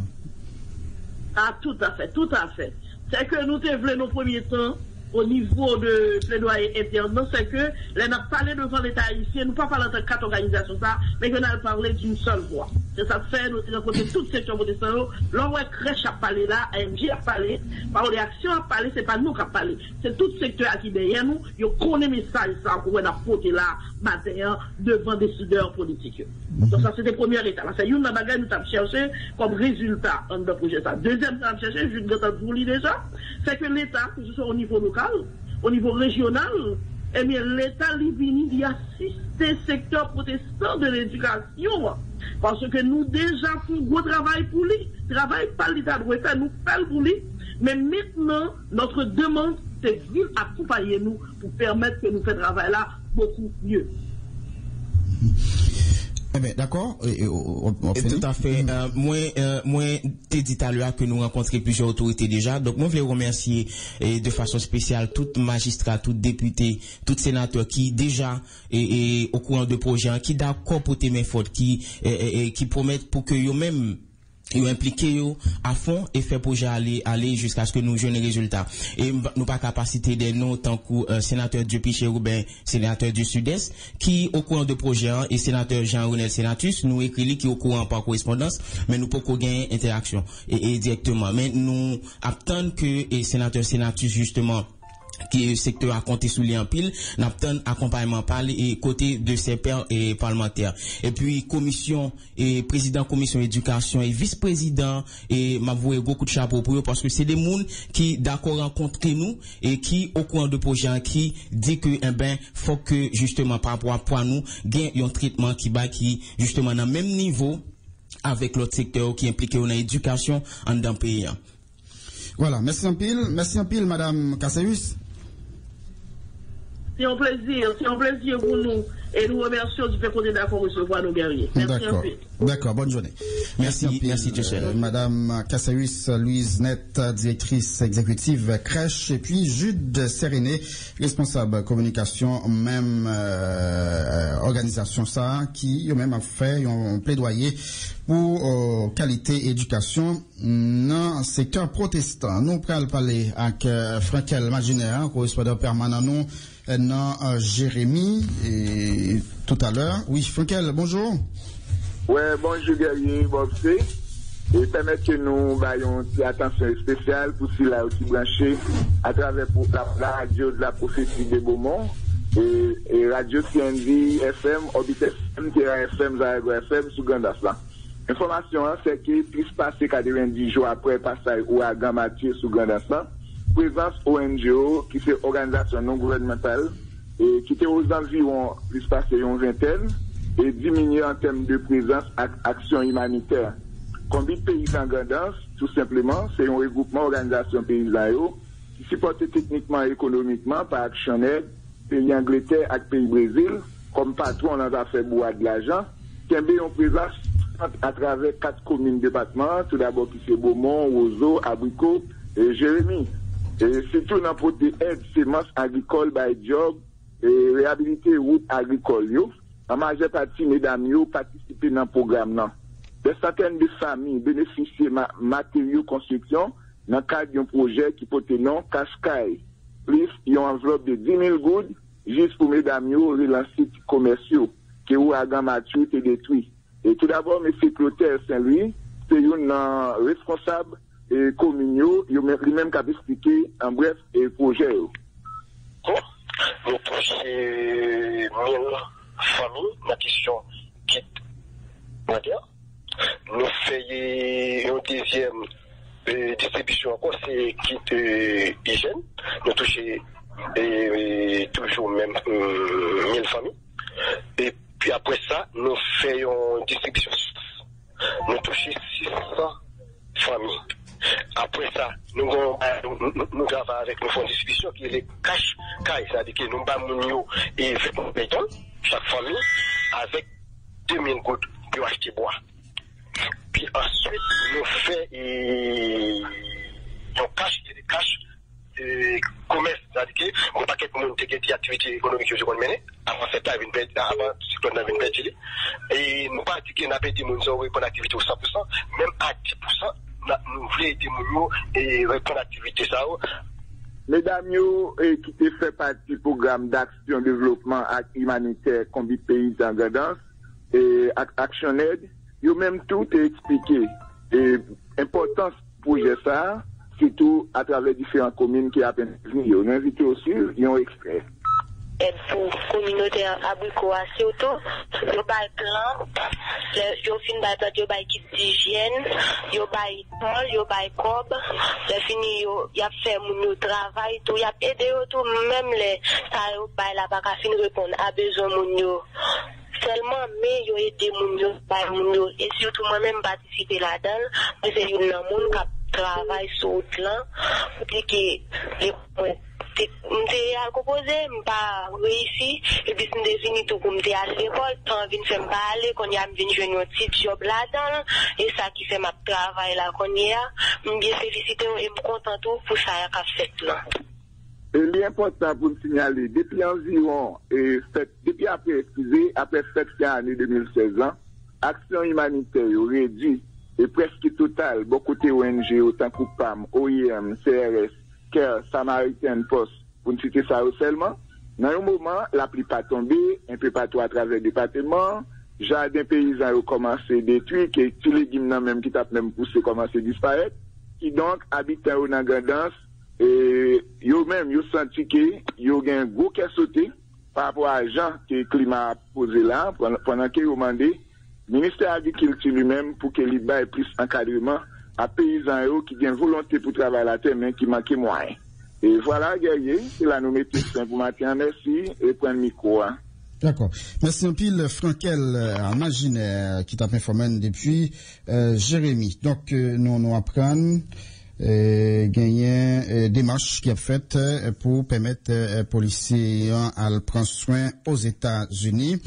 [SPEAKER 24] Ah, tout à fait, tout à fait. C'est que nous te nos premiers temps au niveau de plaidoyer interne, c'est que là, n'a parlé devant l'État haïtien, nous pas de quatre organisations, ça, mais qu'on a parlé d'une seule voix. C'est ça fait, nous avons rencontré toutes ces secteurs protestants. L'on voit crèche à parler là, AMG a parlé, par réaction à parler, c'est pas nous qui a parlé. C'est tout secteur qui derrière nous, ils connaissent message ça qu'on a porté là, matin, devant des décideurs politiques. Donc ça, c'est le premier état. C'est une bagaille nous avons cherché comme résultat dans le projet. Deuxième, nous avons cherché, je vous le déjà, c'est que l'État, que ce soit au niveau local, au niveau régional, eh bien, l'État libini y assister secteur protestant de l'éducation. Parce que nous déjà faisons gros travail pour lui. Travail pas l'État doit faire, nous faisons pour lui. Mais maintenant, notre demande, c'est de accompagner nous pour permettre que nous fassions travail là beaucoup mieux.
[SPEAKER 2] Eh bien, d'accord.
[SPEAKER 22] Tout à fait. Euh, moi, euh, moi, t'ai dit à l'heure que nous rencontrons plusieurs autorités déjà. Donc, moi, je voulais remercier de façon spéciale tout magistrat, tout député, tout sénateur qui déjà est au courant de projet, qui d'accord pour tes mains fortes, qui, qui promettent pour que eux-mêmes ils impliqué à fond et fait projet aller aller jusqu'à ce que nous jouions les résultats. Et nous pas capacité des noms tant que euh, sénateur Dieu Piché Robin sénateur du Sud-Est qui au courant de projet hein, et sénateur Jean-Renel Sénatus nous écrit qui au courant par correspondance mais nous pas gagner interaction. Et, directement. Mais nous attendons que et sénateur Sénatus justement qui est secteur à compter sous les en pile, accompagnement par et côté de ses pairs et parlementaires. Et puis commission et président commission éducation et vice-président et m'a voué beaucoup de chapeau pour eux parce que c'est des gens qui d'accord rencontrer nous et qui au courant de projet qui dit que eh ben faut que justement par rapport à nous gagne un traitement qui va qui justement dans même niveau avec l'autre secteur qui implique dans l'éducation en d'un pays.
[SPEAKER 2] Voilà, merci en pile, merci en pile, Madame Casseus.
[SPEAKER 24] C'est un plaisir, c'est un plaisir pour nous. Et nous remercions du fait qu'on est d'accord recevoir nos guerriers. Merci un peu.
[SPEAKER 2] D'accord, bonne journée.
[SPEAKER 22] Merci, merci, merci
[SPEAKER 2] euh, Madame Cassaus Louise Net, directrice exécutive crèche, et puis Jude Séréné, responsable communication, même euh, organisation ça, qui même a fait un plaidoyer pour euh, qualité éducation dans le secteur protestant. Nous allons parler avec euh, Frankel Maginaire, correspondant permanent nous, non Jérémy et tout à l'heure. Oui, Frankel, bonjour.
[SPEAKER 25] Oui, bonjour Guerrier, Bobsé. Et permettre que nous ayons une attention spéciale pour ceux-là aussi branchés à travers la, radio de la prophétie de Beaumont et, radio CNV FM, Orbit FM, Terra FM, Zarago FM, sous Gandas là. Information, hein, c'est que plus passé 90 jours après passage ou à Mathieu sous Gandas là, présence ONGO, qui c'est organisation non gouvernementale, et qui était aux environs plus passé une vingtaine, et diminuer en termes de présence à action humanitaire. Combien de pays en Gandance, tout simplement, c'est un regroupement organisation paysans qui supporte techniquement et économiquement par Action Aid, pays Angleterre et pays Brésil, comme patron, on a fait boire de l'argent, qui a une présence à travers quatre communes départements, tout d'abord qui c'est Beaumont, Roseau, Abricot et Jérémy. E, Soutou nan pote ed seman agrikol bay job, e, rehabilite wout agrikol yo, an maje pati medam yo patisipe nan program nan. De saten de fami benefisye materyo konstruksyon nan kade yon proje ki pote nan Kashkai. Plis yon anvlop de 10.000 goud jis pou medam yo relansi ti komersyo ki ou agan matyou te detwi. Et tout d'abord, M. Clotaire Saint-Louis, se yon nan responsable et communaux, il lui-même qui a expliqué en bref le projet.
[SPEAKER 18] Nous touchons 1000 familles, la question quitte Nous faisons une deuxième euh, distribution encore, c'est quitte euh, hygiène. Nous touchons euh, toujours même 1000 familles. Et puis après ça, nous faisons une distribution. Nous touchons 600 familles. Après ça, nous avons nous, avec nos fonds de distribution qui est les cash c'est-à-dire que nous avons et 20 béton, chaque famille, avec 2000 gouttes de acheter bois. Puis ensuite, nous faisons un cash des cash commerce, c'est-à-dire que mon paquet de monde qui des activités économiques que je connais mener, avant cette avant cyclone une perte et nous pas dit qu'on a perdu mon pour l'activité au 100%, même à 10%, nous voulons et à ça.
[SPEAKER 25] Mesdames, qui te fait partie du programme d'action développement humanitaire combi pays en et Action Aid, yo menm tout te eksplike e importans proje sa, sitou a trave diferant komine ki apen vini yo. Nou invite osi, yon ekspre.
[SPEAKER 26] Et pou kominote abriko ase oto, yo bay plan, yo fin bay plan, yo bay kit dijen, yo bay pol, yo bay kob, le fini yo yap fe moun yo travay, tou yap ede yo tou, mèm le sa yo bay la baka fin repon a bezon moun yo. Selman me yo ede moun yo, bay moun yo, e yo tou mwen mèm batisipe la dan, mwen se yon nan moun kap travay sou tlan, pou di ki le mwen. Mte al kopoze, mpa reisi, epi sin devini tou mte al l'ekol, tan vin fèm pa ale, kon ya m vin jwen yon tit job la dan, e sa ki fèm ap travay la kon ya, m biye felicite ou e pou sa ya ka fèt lan.
[SPEAKER 25] E li important pou m sinyale, depi anziron, depi apre apre fè ane 2016 an, aksyon imanite yo redi, e preski total, bokote ONG, otan koupam, OIM, CRS, Care Samaritan Post pou nou site sa ou selman. Nan yon mouman, la pli pa tombe, un pe patou a travè departement, jardin peyizan yo komanse detwi, ke ti legim nan menm ki tap menm pousse komanse disparet, ki donk abitan yo nan gandans, e, yo menm yo santi ke yo gen gwo kesote pa apwa a jan ke klima pose la, pwennan ke yo mande, Ministè Agriculture li menm pou ke li bay plis ankadreman peyizan yo ki gen volonté pou travè la temen ki manke mwen. Et voilà, guerrier, c'est la nommé Tessin pour matin. Merci et point de micro. Hein.
[SPEAKER 2] D'accord. Merci un pile, Frankel euh, Imaginaire qui t'a informé depuis euh, Jérémy. Donc, euh, nous nous apprenons euh, gagner euh, démarche qui a fait euh, pour permettre euh, policiers à prendre soin aux États-Unis.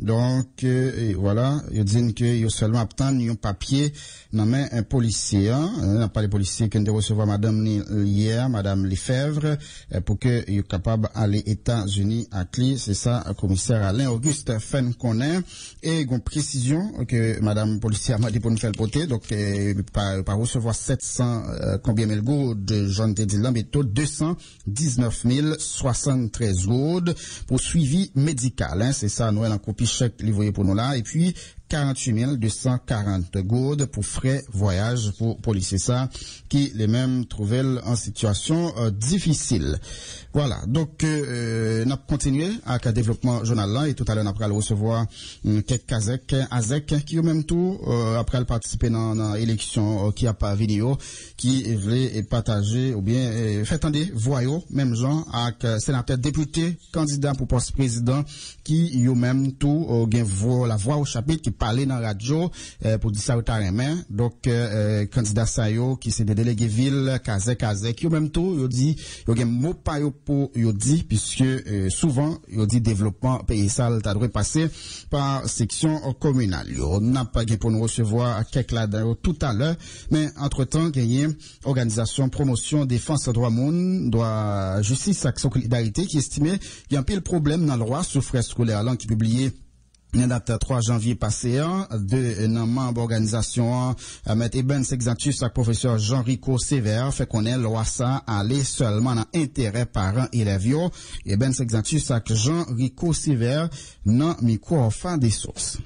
[SPEAKER 2] Donc, euh, voilà, ils disent que ils seulement obtenu un papier. Dans main un policier, hein, pas les policiers qui ont recevoir madame hier, madame Lefebvre, euh, pour que ils capable d'aller aux États-Unis à clé, c'est ça, commissaire Alain Auguste Fen connaît, et une précision que madame policière m'a dit pour nous faire le poter, donc, euh, par, par recevoir 700, euh, combien mille gourdes, j'en ai dit là, mais 219 073 gourdes pour suivi médical, hein, c'est ça, Noël en copie chèque livré pour nous là, et puis 48 240 gourdes pour frais voyage pour policiers. Ça, qui les mêmes trouvaient en situation euh, difficile. Voilà, donc euh, nous continué avec le développement journal et tout à l'heure nous allons recevoir euh, quelques Kazek, Azek qui ont même tout euh, après participer dans l'élection euh, qui a pas vidéo qui voulait partager ou bien euh, faire entendre voyou même gens avec euh, sénateur député candidat pour poste président qui ont même euh, voix la voix au chapitre parlait dans la radio euh, pour dire ça au main donc euh, candidat ça yo qui c'est des délégués ville Kazek Kazek qui ont même tout yo dit yo gain mot pas pour yo dit puisque euh, souvent yo dit développement pays sale ta doit passer par section communale. Yo n'a pas pour nous recevoir quelques là tout à l'heure mais entre-temps gagné organisation promotion défense droit monde droit justice et solidarité qui estimait qu'il y a un pile problème dans le droit sur frais scolaire qui publié une date 3 janvier passé, deux membres organisation, M. Eben Sexantus avec professeur Jean-Rico fait qu'on est loi ça aller seulement dans intérêt parents élèves. Eben Sexantus avec Jean-Rico Sévère, non micro fin des sources.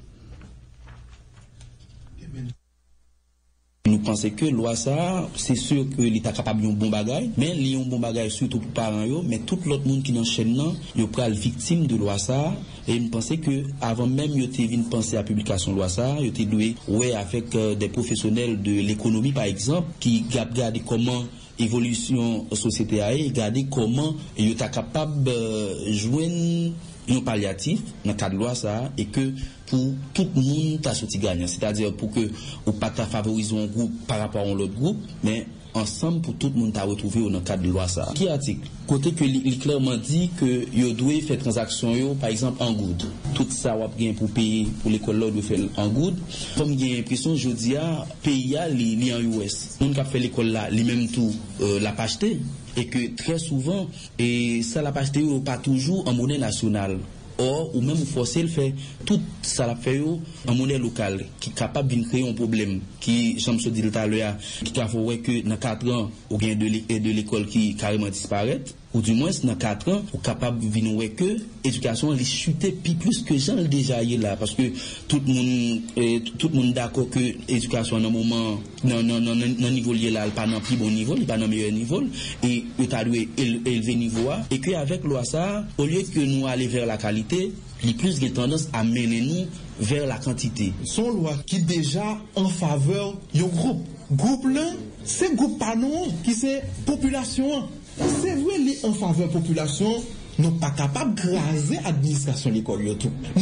[SPEAKER 23] Nous pensons que loi ça, c'est sûr que l'État capable de bon bagage, mais il un bon bagage surtout pour parents mais tout l'autre monde qui dans chaîne là, yo pral victime de loi ça. Et me pensais que avant même yo vinn penser à publication loi ça, yo doué ouais avec euh, des professionnels de l'économie par exemple qui regardent comment évolution société a et regarder comment yo capable euh, joindre un palliatif dans le cadre de loi ça et que pour tout le monde t'a sorti gagnant. C'est-à-dire pour que ou pas ta favoriser un groupe par rapport à l'autre groupe mais ensemble pour tout le monde t'a retrouvé dans le cadre de loi ça. Qui article? Côté que il clairement dit que yo doit faire transaction yo par exemple en good tout ça ou bien pour payer pour l'école là doit faire en good comme j'ai l'impression je dis à pays li en US on qui fait l'école là lui même tout euh, l'a pas acheté. Et que très souvent et ça l'a pas acheté pas toujours en monnaie nationale Or, ou même forcer le fait, tout ça l'a fait en monnaie locale, qui est capable de créer un problème, qui, j'aime dit tout à l'heure, qui a fait que dans 4 ans, ou bien de l'école qui carrément disparaît, ou du moins dans 4 ans, ou capable de venir que l'éducation elle chuté puis plus que j'en déjà y là parce que tout le monde eh, tout le monde d'accord que l'éducation dans moment non non non non niveau lié là pas dans plus bon niveau, pas dans meilleur niveau et il a dû élever niveau et que avec loi ça au lieu que nous aller vers la qualité, il plus de tendance à mener nous vers la quantité.
[SPEAKER 27] Son loi qui déjà en faveur du groupe. Groupe là, c'est groupe pas nous qui c'est population. C'est vrai, les en faveur population, nous pas capable de craser l'administration de l'école.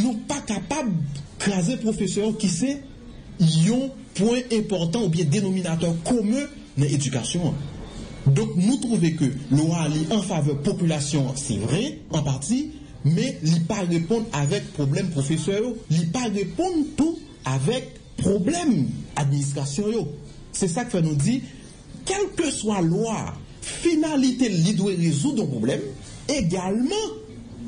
[SPEAKER 27] Nous pas capable de craser professeur qui c'est un point important ou bien dénominateur commun dans l'éducation. Donc nous trouvons que loi en faveur population, c'est vrai en partie, mais il pas répondre avec problème professeur, il pas répondre tout avec problème administration. C'est ça que nous dire, quelle que soit loi, finalité, il doit résoudre un problème. Également,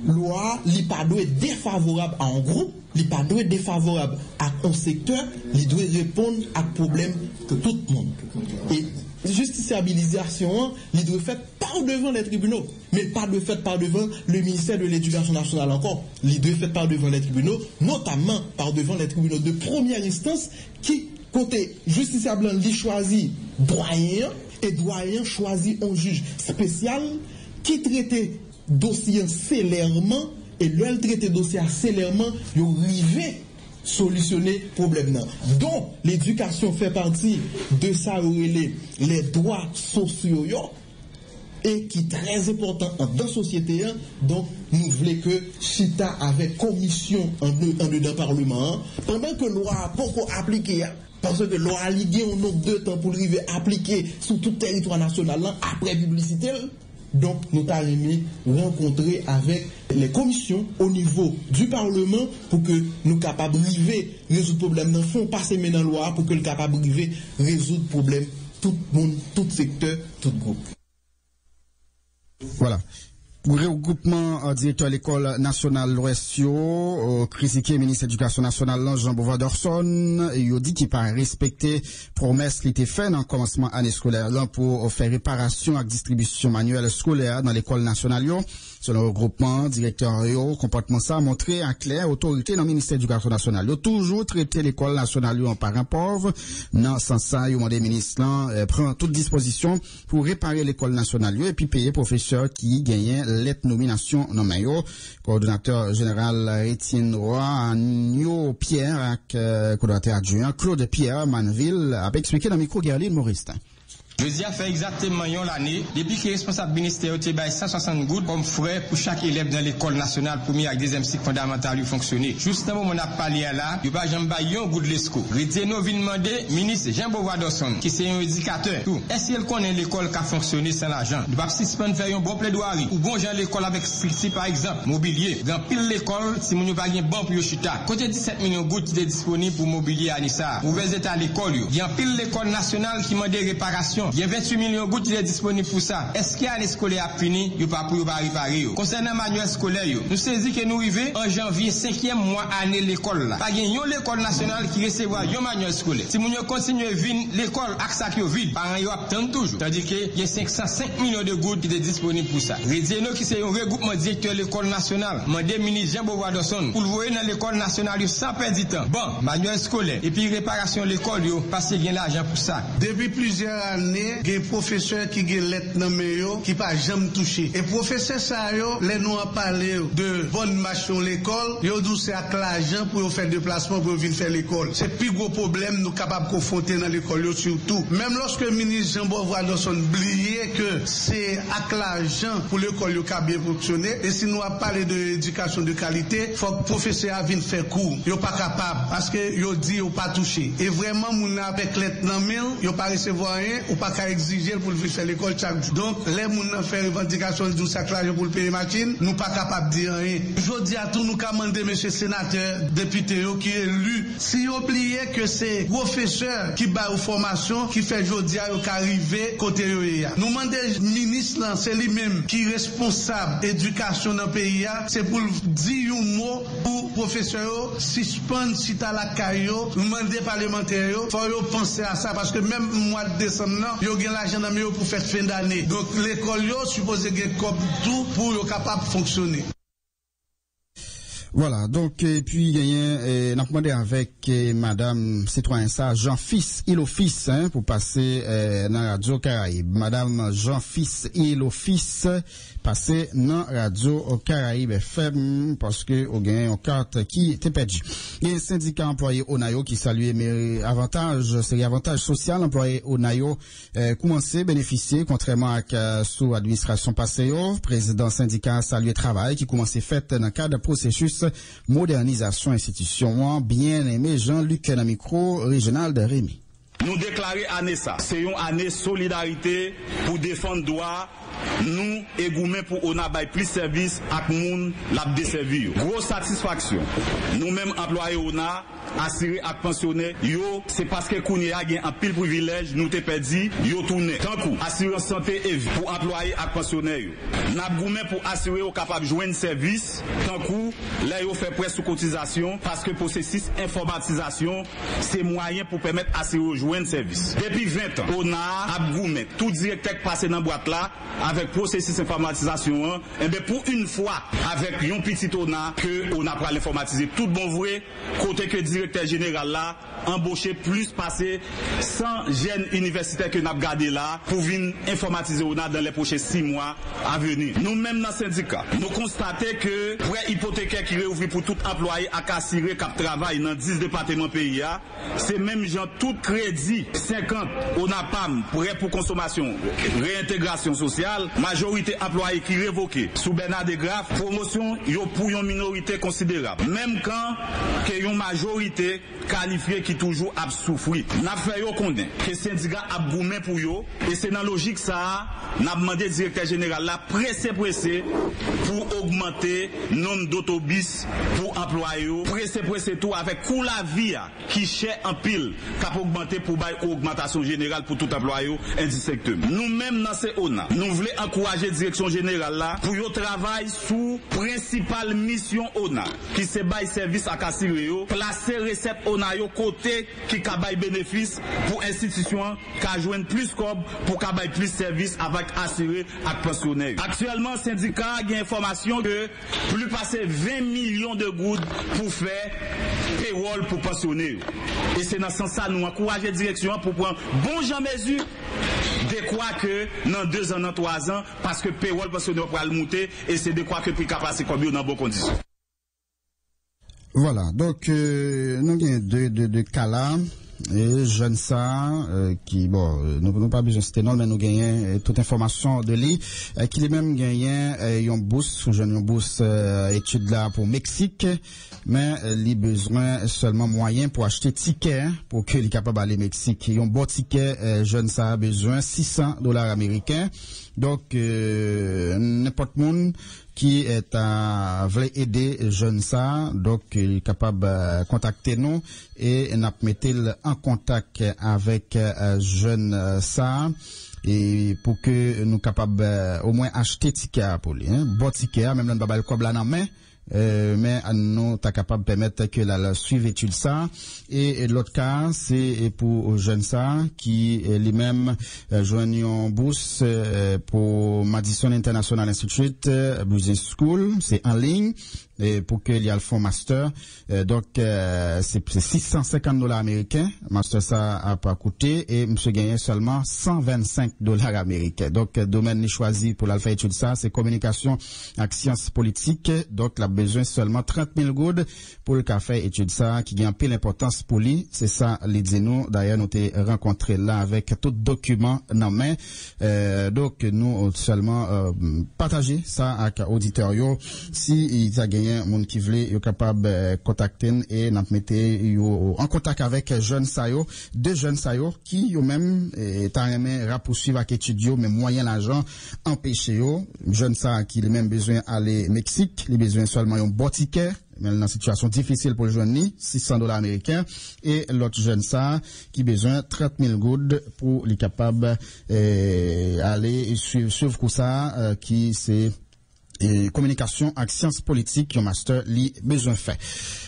[SPEAKER 27] loi, il pas doit être défavorable à un groupe, il pas doit être défavorable à un secteur, il doit répondre à problème que tout le monde. Et justiciabilisation, il doit faire par devant les tribunaux, mais pas de fait par devant le ministère de l'Éducation nationale encore. Il doit faire par devant les tribunaux, notamment par devant les tribunaux de première instance qui, côté justiciable, il choisit doyen et doyen choisit un juge spécial qui traitait dossier célèrement et le traité dossier célèrement, il arrivé solutionner problème là. Donc l'éducation fait partie de ça les, les droits sociaux et qui est très important dans la société. Hein. Donc, nous voulons que Chita avec commission en, dedans Parlement, pendant que loi a beaucoup appliqué, hein. Parce que loi a ligué un nombre temps pour arriver à appliquer sur tout territoire national après publicité. Donc, nous avons rencontrer avec les commissions au niveau du Parlement pour que nous capables de résoudre problème dans le fond, passer maintenant loi pour que nous capables de résoudre problème tout le monde, tout secteur, tout groupe.
[SPEAKER 2] Voilà. Regroupement euh, directeur de l'école nationale l'Ouest euh, critiqué ministre de l'Éducation nationale Jean Beauvoir d'Orson et il dit qu'il pas respecté promesse qui était faite dans le commencement année scolaire. Là pour faire réparation et distribution manuelle scolaire dans l'école nationale Selon regroupement, directeur yo, comportement ça a montré en clair autorité dans le ministère de l'Éducation nationale. a toujours traité l'école nationale en parent pauvre. Ce sens, ça, yo demandé ministre euh, prend toute disposition pour réparer l'école nationale et puis payer professeurs qui gagnaient lettre nomination non. Coordonnateur général Étienne Roy, Agneau Pierre, euh, coordonnateur adjoint Claude Pierre Manville, a expliqué dans le micro Gerline Moristin.
[SPEAKER 28] Je a fait exactement une année, depuis que le responsable ministère a 160 gouttes comme frais pour chaque élève dans l'école nationale première et deuxième cycle fondamental fonctionner. Justement, on a parlé là, il pas jamais un goût de l'esco. Vient demander, ministre Jean Beauvoir Dawson, qui est un éducateur, tout. Est-ce qu'il connaît l'école qui a fonctionné sans l'argent? Il va suspendre faire un bon plaidoirie. Ou bon, genre l'école avec stricti, par exemple, mobilier. Dans pile l'école, si mon pas un bon pour chuta. Côté 17 millions de gouttes qui est disponible pour mobilier à Nissa. Ouvert état à l'école, il y a pile l'école nationale qui m'a des réparations. Il y a 28 millions de gouttes qui sont disponibles pour ça. Est-ce qu'il y a un scolaire à fini, il pas pour réparer. Concernant manuel scolaire, nous saisissons que nous arrivons en janvier, 5e mois année l'école. Pas une l'école nationale qui recevra un manuel scolaire. Si nous continuons à vivre l'école avec ça qui vide, parents y attendent toujours. C'est-à-dire qu'il y a 505 millions de gouttes qui sont disponibles pour ça. nous qui c'est un regroupement directeur de l'école nationale, mandé ministre Jean Beauvoir Dawson pour le voir dans l'école nationale sans perdre du temps. Bon, manuel scolaire et puis réparation de l'école, parce qu'il y a l'argent pour ça.
[SPEAKER 29] Depuis plusieurs années, des professeurs qui ont lettre dans yo qui pas jamais touché. Et professeur ça yo, les nous a parlé de bonne marche dans l'école, yo dou c'est avec l'argent pour faire déplacement pour venir faire l'école. C'est plus gros problème nous capables confronter dans l'école surtout. Même lorsque le ministre Jean Beauvoir son oublié que c'est l'argent pour l'école qui a bien fonctionné et si nous a parlé de l'éducation de qualité, faut que professeur vienne faire cours. Yo pas capable parce que yo dit yo pas touché. Et vraiment mon avec lettre dans mail, yo pas recevoir rien ou pas qu'à exiger pour faire l'école chaque jour. Donc, les gens qui font revendication de sacrage pour le payer machine, nous pas capables de dire rien. Je dis à tout nous commander, monsieur sénateur, député, qui est élu, si vous oubliez que c'est professeur qui bat aux formations, qui fait aujourd'hui à arriver côté yo Nous demandons ministre, c'est lui-même qui est responsable éducation dans le pays, c'est pour dire un mot pour professeur suspendre si à la caillou, nous demandons parlementaires, il faut penser à ça parce que même mois de décembre, yo gen l'argent dans pour faire fin d'année. Donc l'école yo supposé gen comme tout pour yo capable fonctionner.
[SPEAKER 2] Voilà, donc, et puis, il y a demandé avec Madame Citoyen ça, Jean-Fils, il office, hein, pour passer euh, dans la radio Caraïbe. Madame Jean-Fils, il dans la radio Caraïbe FM, parce que, au gain, une carte qui était perdue. Il y a un syndicat employé au Nayo qui salue mes avantages, c'est avantage social employé au Nayo, euh, commencer à bénéficier, contrairement à euh, sous administration passée, président syndicat salue travail qui commençait fait dans le cadre processus modernisation institution bien aimé Jean-Luc Namicro, régional de Rémi.
[SPEAKER 30] Nous déclarer année ça, c'est une année solidarité pour défendre droit nous et pour on a plus service à moun l'a desservi. Grosse satisfaction. Nous-mêmes employés on a assuré à pensionnaires yo c'est parce que qu'on a un pile privilège nous te perdu yo tourné. Tant coup assurance santé et vie pour employés à pensionnaires. N'a pour assurer au capable joindre service tant coup là yo fait presque cotisation parce que processus informatisation c'est moyen pour permettre assurer jwen servis. Depi 20 an, ona ap goumen, tout direktek pase nan boat la, avek prosesis informatizasyon an, ebe eh pou un fwa, avek yon pitit ona, ke ona pral informatize. Tout bon vwe, kote ke direktek general la, emboshe plus pase 100 jen universite ke nap gade la, pou vin informatize ona dan le poche 6 mwa aveni. Nou menm nan syndika, nou konstate ke pre hipoteke ki reouvri pou tout employe akasire kap travay nan 10 departement PIA, se menm jan tout kredi crédit 50 ONAPAM prêt pour consommation, réintégration sociale, majorité employée qui révoquée sous Bernard de Graaf, promotion yo pour une minorité considérable. Même quand que une majorité qualifiée qui toujours a souffert. N'a fait yo connaît que syndicat a goumé pour yo et c'est dans logique ça n'a demandé directeur général là pressé pressé pour augmenter nombre d'autobus pour employer pressé pressé tout avec coût la vie qui cher en pile cap augmenter pour bail augmentation générale pour tout employé indice secteur. Nous même dans ces ONA, nous voulons encourager la direction générale là pour yo travail sous principale mission ONA qui se bail service à Kassirio, placer recette ONA yo côté qui ka bail bénéfice pour institution qui joindre plus cob pour ka bail plus service avec assuré ak pensionnaire. Actuellement syndicat a information que plus passer 20 millions de gouttes pour faire payroll pour pensionnaires. Et c'est dans ce sens ça nous encourager direction pour prendre bon genre mesure de quoi que dans deux ans, dans trois ans, parce que payroll pensionnaire pour le monter et c'est de quoi que prix capacité comme dans bonnes conditions.
[SPEAKER 2] Voilà, donc euh, nous avons deux, cas là. Et jeune ça, euh, qui, bon, euh, nous n'avons pas besoin de citer non, mais nous gagnons euh, toute information de lui, euh, qu'il est même gagné euh, une bourse, ou jeune bourse euh, étude là pour Mexique, mais il a besoin seulement moyen pour acheter ticket hein, pour qu'il est capable d'aller Mexique. Un bon ticket, jeune ça a besoin 600 dollars américains. Donc, n'importe monde qui est à veut aider jeune ça donc il est capable de contacter nous et mettre en contact avec jeune ça et pour que nous capables au moins acheter ticket pour lui hein. Bon ticket même dans le cob là dans main euh, mais nous t'as capable de permettre que la, la suive ça. Et, et l'autre cas c'est pour jeunes ça qui lui-même euh, joignent une bourse euh, pour Madison International Institute euh, Business School. C'est en ligne et pour qu'il y ait le fond master euh, donc euh, c'est 650 dollars américains. Master ça a pas coûté. Et monsieur gagné seulement 125 dollars américains. Donc domaine choisi pour l'alpha étude ça. C'est communication avec sciences politiques donc la besoin seulement 30 000 goudes pour le café étude ça qui gagne un peu l'importance pour lui. C'est ça les nous d'ailleurs nous t'ai rencontré là avec tout document en main. Euh, donc nous seulement euh, partager ça avec auditeurs. Si il a gagné monde qui voulait est capable de contacter et nous mettre en contact avec jeunes sayo deux jeunes sayo mais moyen l'argent empêcher yo. Une situation difficile pour le jeune 600 dollars américains et l'autre jeune ça qui besoin 30 000 gouttes pour les capables euh, aller suivre suivre ça euh, qui c'est et communication ak sciences politiques yon master li besoin fait.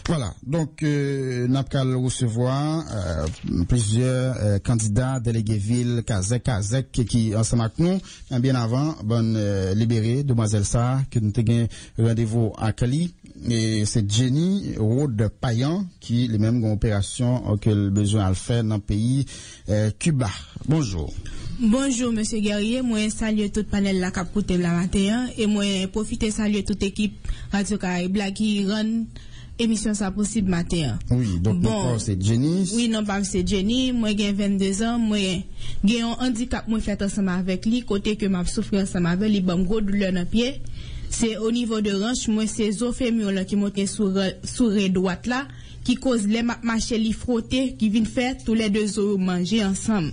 [SPEAKER 2] Voilà, donc euh, nap kal recevoir euh, plusieurs euh, candidats délégués ville Kazek Kazek qui ensemble avec nous Mais bien avant bonne euh, libérée demoiselle ça que nous avons rendez-vous à Cali et c'est Jenny Rode Payan qui les mêmes opération que le besoin à le faire dans le pays euh, Cuba. Bonjour.
[SPEAKER 31] Bonjour, Monsieur Guerrier. Moi, salue tout panel la cap côté la matin et moi profiter saluer toute équipe Radio Caraïbe là qui rend émission ça possible matin.
[SPEAKER 2] Oui, donc
[SPEAKER 31] Bon.
[SPEAKER 2] c'est Jenny?
[SPEAKER 31] Oui, non pas c'est Jenny, moi j'ai 22 ans, moi j'ai un handicap moi fait ensemble avec lui côté que m'a souffrir ensemble avec lui bon gros douleur dans pied. C'est au niveau de hanche, moi c'est zophémio là qui monte sur sur les droite là qui cause les m'a marcher li frotter qui vient faire tous les deux os manger ensemble.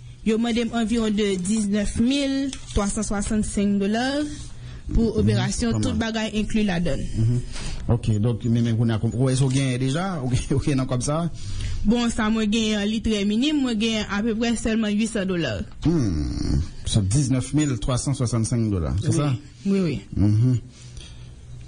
[SPEAKER 31] yo demandé environ de 19 365 dollars pour opération,
[SPEAKER 2] pas
[SPEAKER 31] tout
[SPEAKER 2] mal.
[SPEAKER 31] bagage inclus la donne.
[SPEAKER 2] Ok, donc mais vous n'avez compris. Est-ce gagnez déjà? [laughs] Ok, non comme ça.
[SPEAKER 31] Bon, ça m'a gagné un litre minime, moi gagné à peu près seulement 800 dollars.
[SPEAKER 2] Hmm. C'est 19 365 dollars, c'est
[SPEAKER 31] Oui.
[SPEAKER 2] ça?
[SPEAKER 31] Oui, oui.
[SPEAKER 2] Mhm.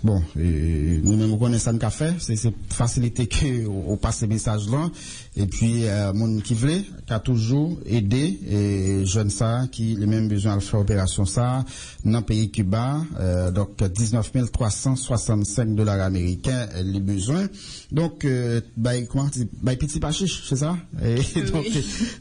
[SPEAKER 2] Bon, nous-mêmes, nous connaissons ça fait, c'est faciliter que on passe ces messages là et puis euh, mon qui voulait qui a toujours aidé et jeunes ça qui les mêmes besoin de faire opération ça dans le pays Cuba euh, donc 19 365 dollars américains euh, les besoins. Donc euh, by comment by petit pachiche c'est ça? Et [laughs] donc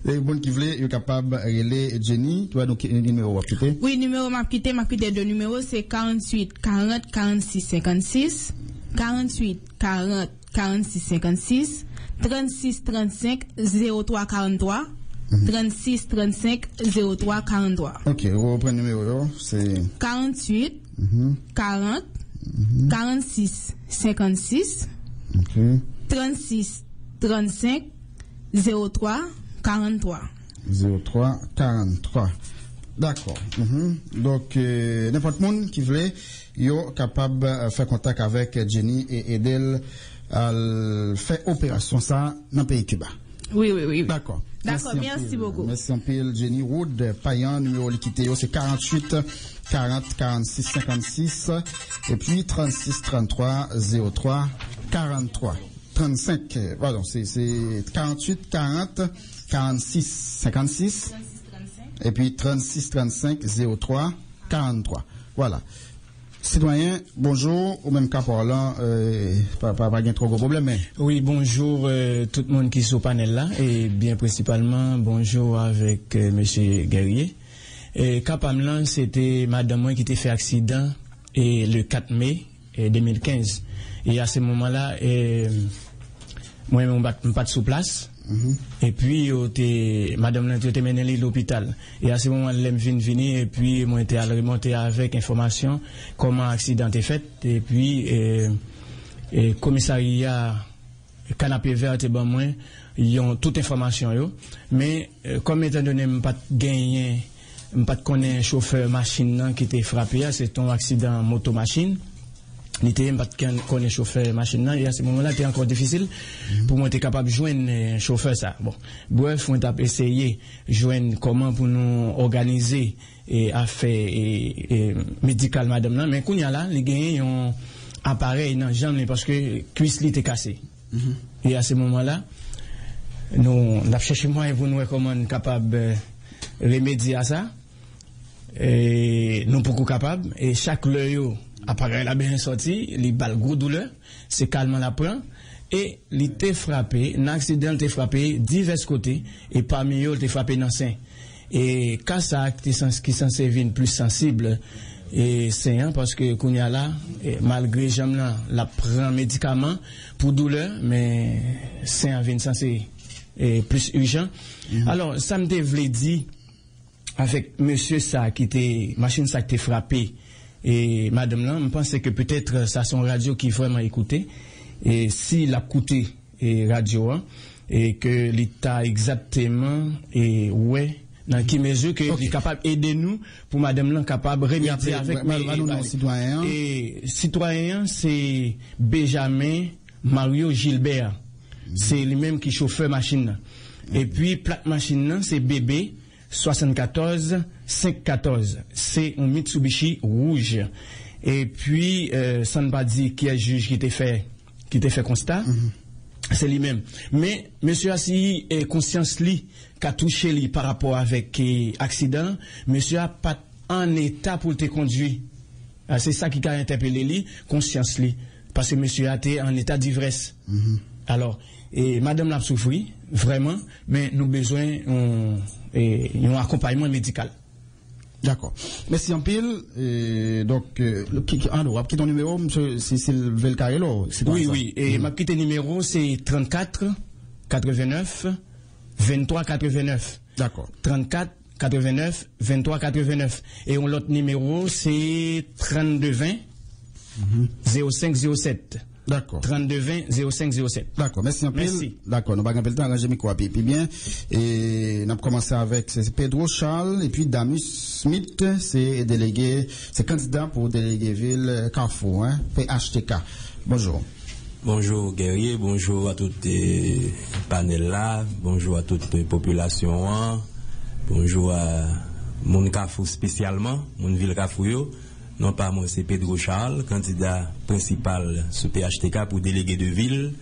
[SPEAKER 2] les gens qui voulaient sont capables de relayer Jenny. Tu vois donc le numéro à quitter?
[SPEAKER 31] Oui, numéro m'a quitté, m'a quitté deux numéros, c'est 48 40 46 56, 48 40 46 56, 36 35 03 43, 36 35 03 43.
[SPEAKER 2] Ok, vous reprenez le numéro, c'est
[SPEAKER 31] 48
[SPEAKER 2] Mhm.
[SPEAKER 31] 40 46 56,
[SPEAKER 2] ok.
[SPEAKER 31] 36 35 03 43.
[SPEAKER 2] 03 43. D'accord. Mhm. Donc, euh, n'importe monde qui voulait, yo capable de faire contact avec Jenny et aider à faire opération ça dans le pays Cuba.
[SPEAKER 31] Oui, oui, oui.
[SPEAKER 2] D'accord.
[SPEAKER 31] D'accord, merci
[SPEAKER 2] pile.
[SPEAKER 31] beaucoup.
[SPEAKER 2] Merci en pile, Jenny Wood, Payan, numéro liquidé, c'est 48 40 46 56 et puis 36 33 03 43. 35, euh, pardon, c'est c'est 48 40 46 56 et puis 36 35 03 43. Voilà. Citoyen, bonjour, ou même pour là, euh, pas, pas, trop gros problème.
[SPEAKER 32] Oui, bonjour euh, tout le monde qui est sur le panel là et bien principalement bonjour avec euh, monsieur Guerrier. Et Capamlan, c'était madame qui était fait accident le 4 mai euh, 2015. Et à ce moment-là, euh, moi, je ne pas sous place. Et puis, madame yo te mené li l'hôpital. Et à ce moment-là, elle vient venir et puis, moi, j'étais remonter avec information comment l'accident est fait. Et puis, euh, et commissariat canapé vert et ben moi ils ont toute information yo mais euh, comme étant donné m pas gagné m pas connaît un chauffeur machine qui était frappé c'est un accident moto machine n'était pas connaît chauffeur machine nan, et à ce moment-là c'était encore difficile. Pour moi être capable de joindre un chauffeur ça. Bon. Bref on a essayé joindre comment pour nous organiser et affaire et, et médical madame là. Mais qu'on y a là les gagné un appareil dans jambe li parce que cuisse li était cassé et à ce moment-là nous on a cherché moyen pour nous voir comment on est capable de remédier à ça. Et nous beaucoup capables. Et chaque l'œil appareil là bien sorti les balles gros douleur c'est calmement la prend et il était frappé un accident était frappé divers côtés et parmi eux il était frappé dans sein. Et ça qui censé venir plus sensible et c'est un parce que Kounia là malgré j'aime là la prend médicament pour douleur mais c'est un vient censé plus urgent. Alors ça me devait dire avec monsieur ça qui était machine ça qui était frappé et madame là je pense que peut-être ça son radio qui vraiment écouté et si la coûté et radio hein, et que l'État exactement et ouais dans qui mesure que est capable d'aider nous pour madame là capable remédier avec
[SPEAKER 2] mes citoyens
[SPEAKER 32] et citoyen. C'est Benjamin Mario Gilbert. C'est lui-même qui chauffeur machine. Et puis plaque machine c'est bébé 74 514 c'est un Mitsubishi rouge. Et puis euh, ça ne pas dire qui est juge qui t'a fait qui t'a fait constat. C'est lui-même. Mais monsieur Assi est conscience li qu'a touché lui par rapport avec accident. Monsieur a pas en état pour te conduire. Ah, c'est ça qui a interpellé lui conscience li. Parce que monsieur a été en état d'ivresse. Alors et madame l'a souffert vraiment mais nous avons besoin d'un accompagnement médical
[SPEAKER 2] D'accord. Merci en pile. Et donc, euh, le, qui, ah, qui ton numéro, monsieur Cécile Velcarello
[SPEAKER 32] Oui, oui. Et ma petite numéro, c'est 34 89 23 89.
[SPEAKER 2] D'accord.
[SPEAKER 32] 34 89 23 89. Et l'autre numéro, c'est 32 20 05 07.
[SPEAKER 2] D'accord.
[SPEAKER 32] 32 20 05 07.
[SPEAKER 2] D'accord, merci un peu.
[SPEAKER 32] Merci.
[SPEAKER 2] D'accord, nous allons le temps arranger micro puis puis bien. Et nous avons commencé avec Pedro Charles et puis Damus Smith, c'est délégué, c'est candidat pour déléguer ville Carrefour, hein, PHTK. Bonjour.
[SPEAKER 33] Bonjour guerrier, bonjour à toutes les panels là, bonjour à toute la population, hein. bonjour à mon Carrefour spécialement, mon ville Carrefour. Non pas moi, c'est Pedro Charles, candidat principal sous PHTK pour délégué de ville.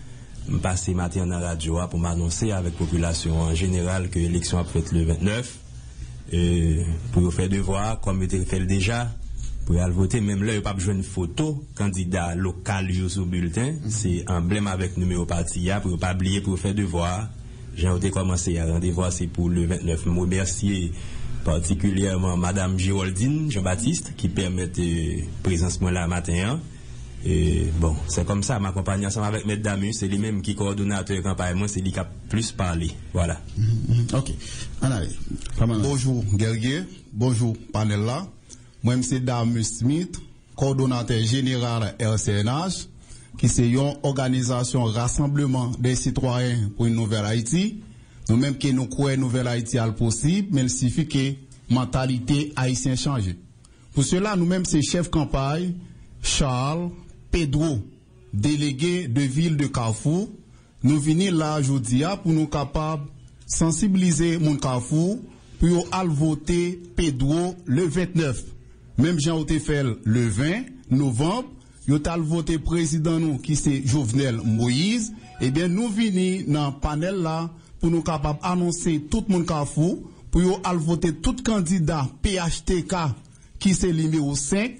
[SPEAKER 33] Je passé matin dans la radio pour m'annoncer avec la population en général que l'élection a fait le 29. Et pour faire devoir, comme je fait déjà, pour aller voter, même là, il n'y a pas besoin de photo, candidat local sur bulletin, c'est emblème avec numéro parti, pour pas oublier pour faire devoir. J'ai commencé à rendez-vous, c'est pour le 29. Je remercie particulièrement Madame Géraldine Jean-Baptiste qui permet de présence moi là matin. hein. Et bon, c'est comme ça, ma compagnie ensemble avec M. Damus, c'est lui-même qui coordonnateur de campagne, moi c'est lui qui a plus parlé. Voilà.
[SPEAKER 2] Ok. Allez.
[SPEAKER 34] Bonjour guerrier, bonjour panel là. Moi c'est Damus Smith, coordonnateur général RCNH, qui c'est une organisation rassemblement des citoyens pour une nouvelle Haïti. Nous-mêmes qui nous croyons nouvelle Haïti est possible, mais il suffit que mentalité haïtienne change. Pour cela, nous-mêmes c'est chef campagne Charles Pedro, délégué de ville de Carrefour. Nous venons là aujourd'hui pour nous capables sensibiliser mon Carrefour pour aller voter Pedro le 29. Même Jean fait le 20 novembre, yo tal voté président nous qui c'est Jovenel Moïse, eh bien nous venons dans le panel là pour nous capables annoncer tout le monde Carrefour pour yo al voter tout candidat PHTK qui c'est numéro 5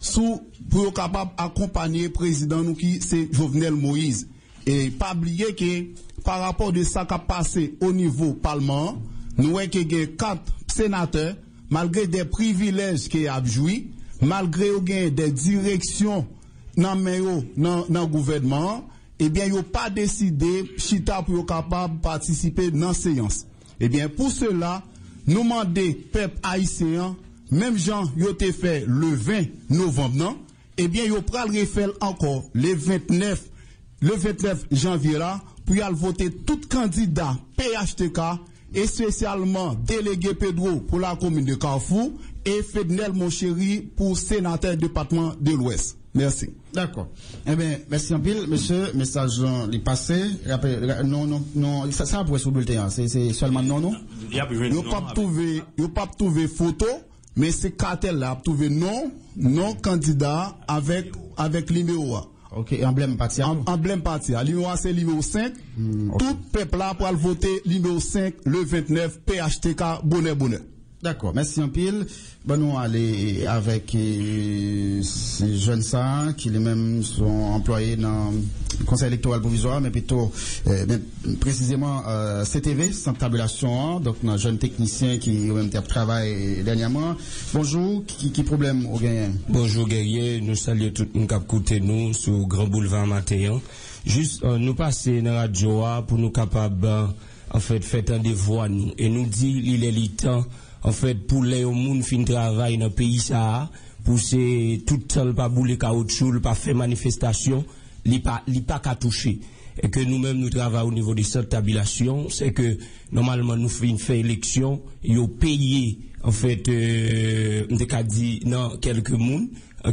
[SPEAKER 34] sous pour être capable d'accompagner le président qui c'est Jovenel Moïse. Et pas oublier que par rapport de ça qui a passé au niveau parlement, nous avons que quatre sénateurs, malgré des privilèges qui ont joui, malgré des directions dans le gouvernement, eh bien, ils n'ont pas décidé, chita de participer dans la séance. Eh bien, pour cela, nous demandons, peuple haïtien, même gens, ils ont fait le 20 novembre, non? Eh bien, pris le refaire encore le 29, le 29 janvier là, pour y aller voter tout candidat PHTK et spécialement délégué Pedro pour la commune de Carrefour et Fednel Monchéri pour sénateur département de l'Ouest. Merci.
[SPEAKER 2] D'accord. Eh bien, merci en pile, monsieur. Message est passé. Non, non, non. Ça, ça pour sur bulletin. hein. C'est seulement non, non.
[SPEAKER 34] Il n'y a pas trouvé, il pas trouvé photo, mais c'est cartel là, trouvé non, non candidat avec, avec numéro A.
[SPEAKER 2] Ok, emblème parti.
[SPEAKER 34] emblème parti. A, c'est numéro 5. Tout peuple là pour aller voter numéro 5 le 29 PHTK bonnet bonnet.
[SPEAKER 2] D'accord, merci en pile. Bon, nous aller avec euh, ces jeunes ça qui les-mêmes sont employés dans le conseil électoral provisoire, mais plutôt euh, précisément euh, CTV, sans tabulation. Donc, un jeune technicien qui au même temps travaille dernièrement. Bonjour, qui, qui problème au gagnant?
[SPEAKER 35] Bonjour guerrier, nous saluons tout le monde qui a écouté nous sur Grand Boulevard Matéan. Juste euh, nous passer dans la radio pour nous capables en fait faire un des voix nous et nous dire il est le temps en fait pour les au monde fin travail dans le pays ça pour c'est tout seul pas bouler caoutchouc pas faire manifestation
[SPEAKER 36] li pas li pas qu'à toucher. Et que nous-mêmes nous travaillons au niveau des centres tabulation, c'est que normalement nous faisons une fait élection, ils ont payé en fait euh, dit non quelques mois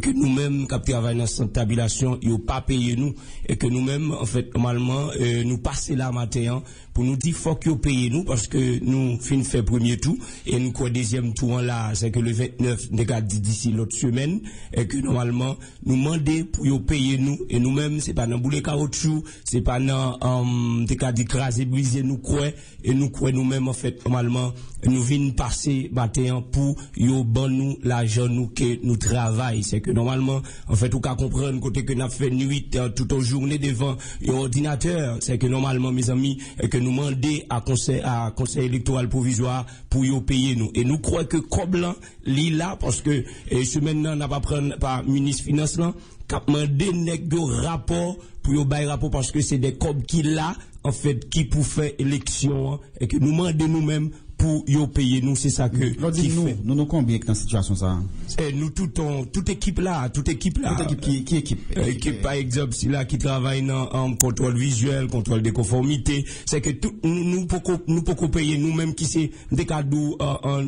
[SPEAKER 36] que nous-mêmes qui travaillons dans cette tabulation, ils n'ont pas payé nous. Et que nous-mêmes en fait normalement euh, nous passer là matin pour nous dire faut qu'ils payent nous parce que nous fin fait premier tour et nous quoi deuxième tour là c'est que le 29 d'ici l'autre semaine et que normalement nous demander pour qu'ils payer nous et nous-mêmes c'est pas dans boulet caoutchouc c'est pas dans um, des craser briser nous quoi et nous quoi nous-mêmes en fait normalement nous venons passer matin pour yo bon nous l'argent nous que nous travaillons. C'est que normalement en fait tout cas comprendre côté que nous fait nuit euh, toute une journée devant un ordinateur. C'est que normalement mes amis et que nous demander à conseil à conseil électoral provisoire pour y payer nous. Et nous croyons que Coblan li là parce que et ce maintenant n'a pas prendre par ministre finance là cap demandé nèg rapport pour y bail rapport parce que c'est des cob qui là en fait qui pour faire élection hein, et que nous demandons nous-mêmes pour y payer nous c'est ça que
[SPEAKER 2] qui nous, fait. nous nous combien dans situation ça.
[SPEAKER 36] Et nous tout on toute équipe là toute équipe là.
[SPEAKER 2] Toute équipe qui, qui équipe.
[SPEAKER 36] Euh, équipe par exemple si là qui travaille dans en contrôle visuel contrôle de conformité c'est que tout nous nous pouvons nous payer nous mêmes qui c'est des cadeaux euh, en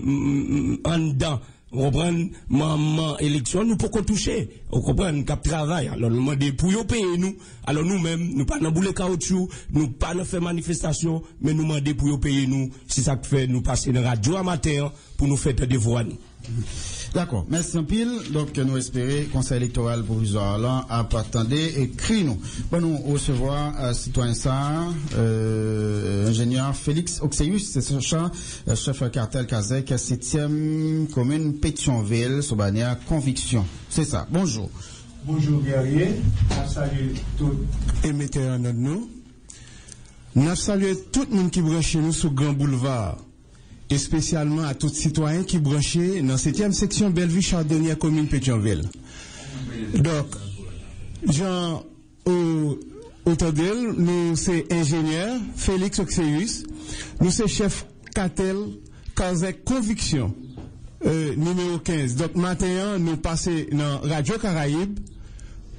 [SPEAKER 36] en dedans on comprend maman élection nous pouvons toucher. On comprend cap travail. Alors nous demander pour y payer nous. Alors nous-mêmes nous pas dans bouler caoutchouc nous pas dans faire manifestation mais nous demander pour y payer nous. C'est ça que fait nous passer dans radio à matin pour nous faire des voix
[SPEAKER 2] D'accord. Merci en pile. Donc, nous espérons conseil électoral provisoire là, à attendre écrit nous. Bon, nous recevoir euh, citoyen ça, euh, ingénieur Félix Oxeus, c'est ce chat, euh, chef cartel Kazek, 7e commune Pétionville, sous bannière Conviction. C'est ça. Bonjour.
[SPEAKER 37] Bonjour, guerrier. Salut tout émetteur de nous. Nous saluons tout le monde qui branche nous sur Grand Boulevard et spécialement à tous les citoyens qui branchaient dans la 7e section Bellevue Chardonnière commune Pétionville. Donc, Jean au, nous c'est ingénieur Félix Oxeus, nous c'est chef Catel Kazek Conviction euh, numéro 15. Donc maintenant nous passons dans Radio Caraïbe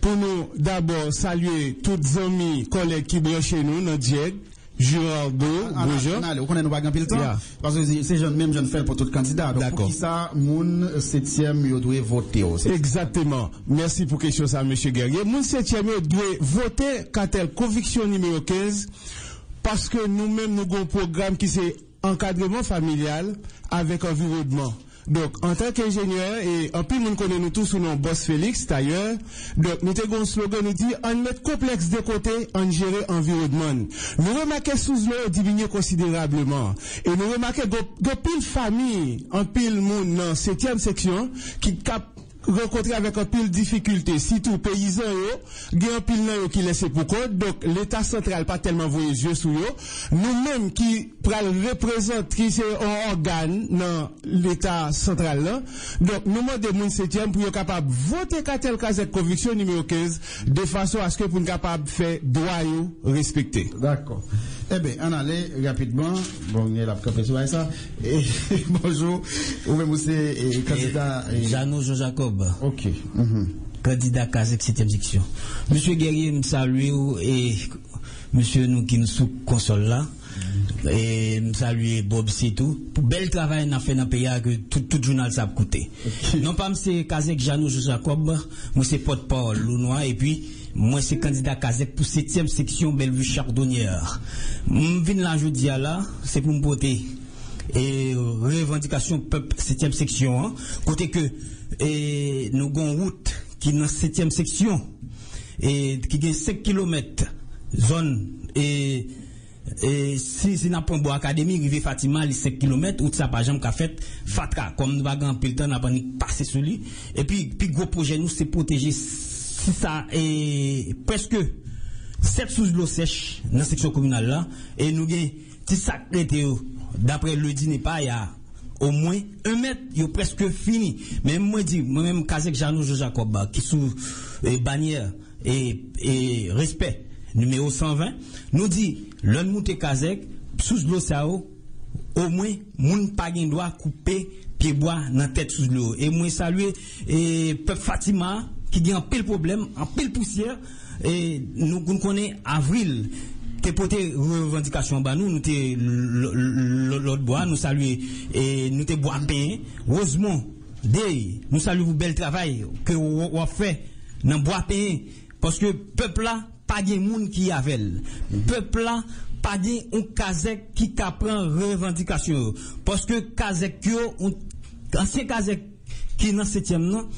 [SPEAKER 37] pour nous d'abord saluer tous les amis, collègues qui branchent nous dans Dieg Girardo, bonjour.
[SPEAKER 2] On connaît nous pas grand temps. Parce que c'est jeune, même jeune fait pour tout candidat. Donc, pour qui ça, moun septième, il doit voter.
[SPEAKER 37] Exactement. Merci pour question ça, monsieur Guerrier. Moun septième, il doit voter quand elle conviction numéro 15 parce que nous-mêmes, nous avons un programme qui c'est encadrement familial avec environnement. Donc, en tant qu'ingénieur, et en plus, nous connaissons tous sous nom Boss Félix, d'ailleurs, donc, nous avons un slogan, nous dit, on met complexe de côté, on gère environnement. Nous remarquons sous l'eau diminuer considérablement. Et nous remarquons que pile famille, en pile monde dans septième section, qui cap rencontré avec un pile difficulté, surtout paysans yo, gen un pile yo qui laisse pour compte, donc l'état central pas tellement voyé yeux sur yo, nous-mêmes qui pral représente qui c'est un organe dans l'état central là, donc nous demandons moun septième pour être capable voter tel cas de conviction numéro 15 de façon à ce que pour capable faire droit respecter.
[SPEAKER 2] D'accord. Eh bien, on allait rapidement. Bon, il a sur ça. Et, [laughs] bonjour. Vous c'est candidat.
[SPEAKER 38] Jeannot Jean-Jacob.
[SPEAKER 2] Ok.
[SPEAKER 38] Mhm. Candidat Kazek 7e section. Monsieur Guerrier, nous saluons et monsieur nous qui nous sous console là. Et nous saluons Bob tout. Pour bel travail nous fait dans le pays que tout, tout journal ça a coûté. Non pas c'est Kazek Jeannot Jacob, moi c'est porte-parole Lounois et puis moi, c'est candidat Kazek pour 7e section Bellevue Chardonnière. Je viens là aujourd'hui là, c'est pour me porter et revendication peuple 7e section. Hein. Côté que et, nous avons une route qui est dans 7e section et qui a 5 km zone et et si c'est pas bon académie rivé Fatima les 5 km ou ça pas jamais qu'a fait fatra comme nous va grand le temps n'a pas passer sur lui et puis puis gros projet nous c'est protéger si ça est presque 7 sous l'eau sèche dans la section communale là, et nous avons si ça d'après le dîner pas, il y a au moins un mètre, il est presque fini. Mais moi, dis, moi-même, Kazek Janou Jacob, qui sous bannière et, respect, numéro 120, nous dit, l'un monte Kazek, sous l'eau ça, au moins, moun pas doit couper pied bois dans tête sous l'eau. Et moi, saluer, et Fatima,
[SPEAKER 36] qui a un pile problème, un pile poussière, et nous, nous connaissons avril, te porté revendication bah nous nous te l'autre bois nous saluer et nous te bois pain. Heureusement nous saluons vous bel travail que vous avez fait dans bois pain parce que peuple là pas de monde qui avec peuple là pas de un kazek qui prend revendication. Parce que kazek yo ancien kazek qui dans septième non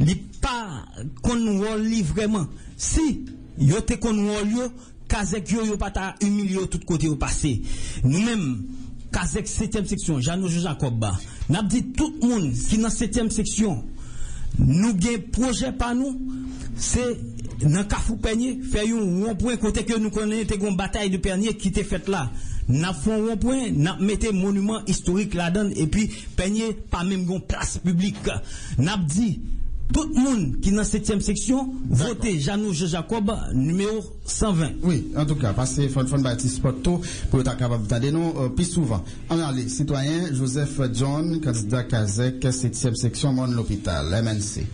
[SPEAKER 36] il pas qu'on vraiment si yo te qu'on yo Kazek yo yo pas ta humilié tout côté au passé. Nous-mêmes, Kazek 7e section, Jeannot Jacob ba, n'a dit tout monde qui dans 7e section, nous avons projet par nous, c'est dans Kafou Peigné, faire un point côté que nous connaissons une bataille de Pernier qui était faite là. N'a fait un point, n'a un monument historique là-dedans et puis Peigné pas même une place publique. N'a dit tout le monde qui est dans la septième section, votez Janou Jacob, numéro 120.
[SPEAKER 2] Oui, en tout cas, passez Fond Fond Baptiste Porto pour être capable de nous euh, plus souvent. On a les citoyens, Joseph John, candidat Kazek, septième section, Mon l'hôpital, MNC.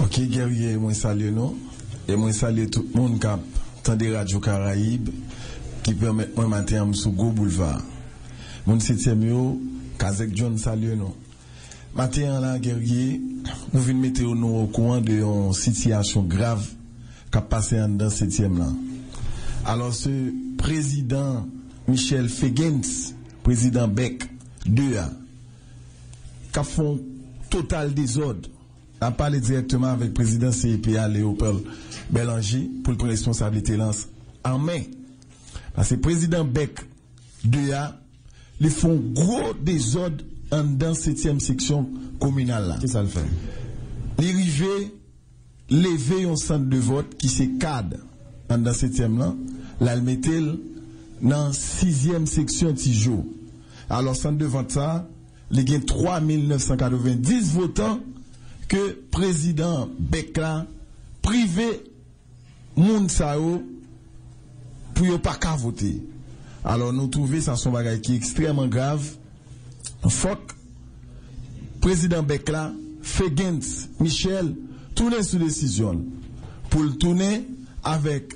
[SPEAKER 27] Ok, guerrier, moi salue nous. Et moi salue tout le monde qui a des Radio Caraïbes qui permet moi matin sur Go Boulevard. Mon septième, Kazek John salue nous. Matin là, guerrier, nous venons mettre nous au courant de une situation grave qui a passé en dans septième là. Alors ce président Michel Fegens, président Beck, 2A, qui a fait total désordre, a parlé directement avec le président CEPA Léopold Bélanger pour le prendre responsabilité en mai. Parce que le président Beck, 2A, ils font gros désordre en dans septième section communale là.
[SPEAKER 2] Qu'est-ce ça le fait?
[SPEAKER 27] L'arrivée, lever un centre de vote qui se cadre en dans septième là, là, le mettait dans sixième section Tijo. Alors, centre de vote ça, il y a 3990 votants que président Bekla privé moun sao pour ne pas qu'à voter. Alors, nous trouvons ça son bagage qui est extrêmement grave Fok, président Bekla, Fegens, Michel, tourner sous décision pour le tourner avec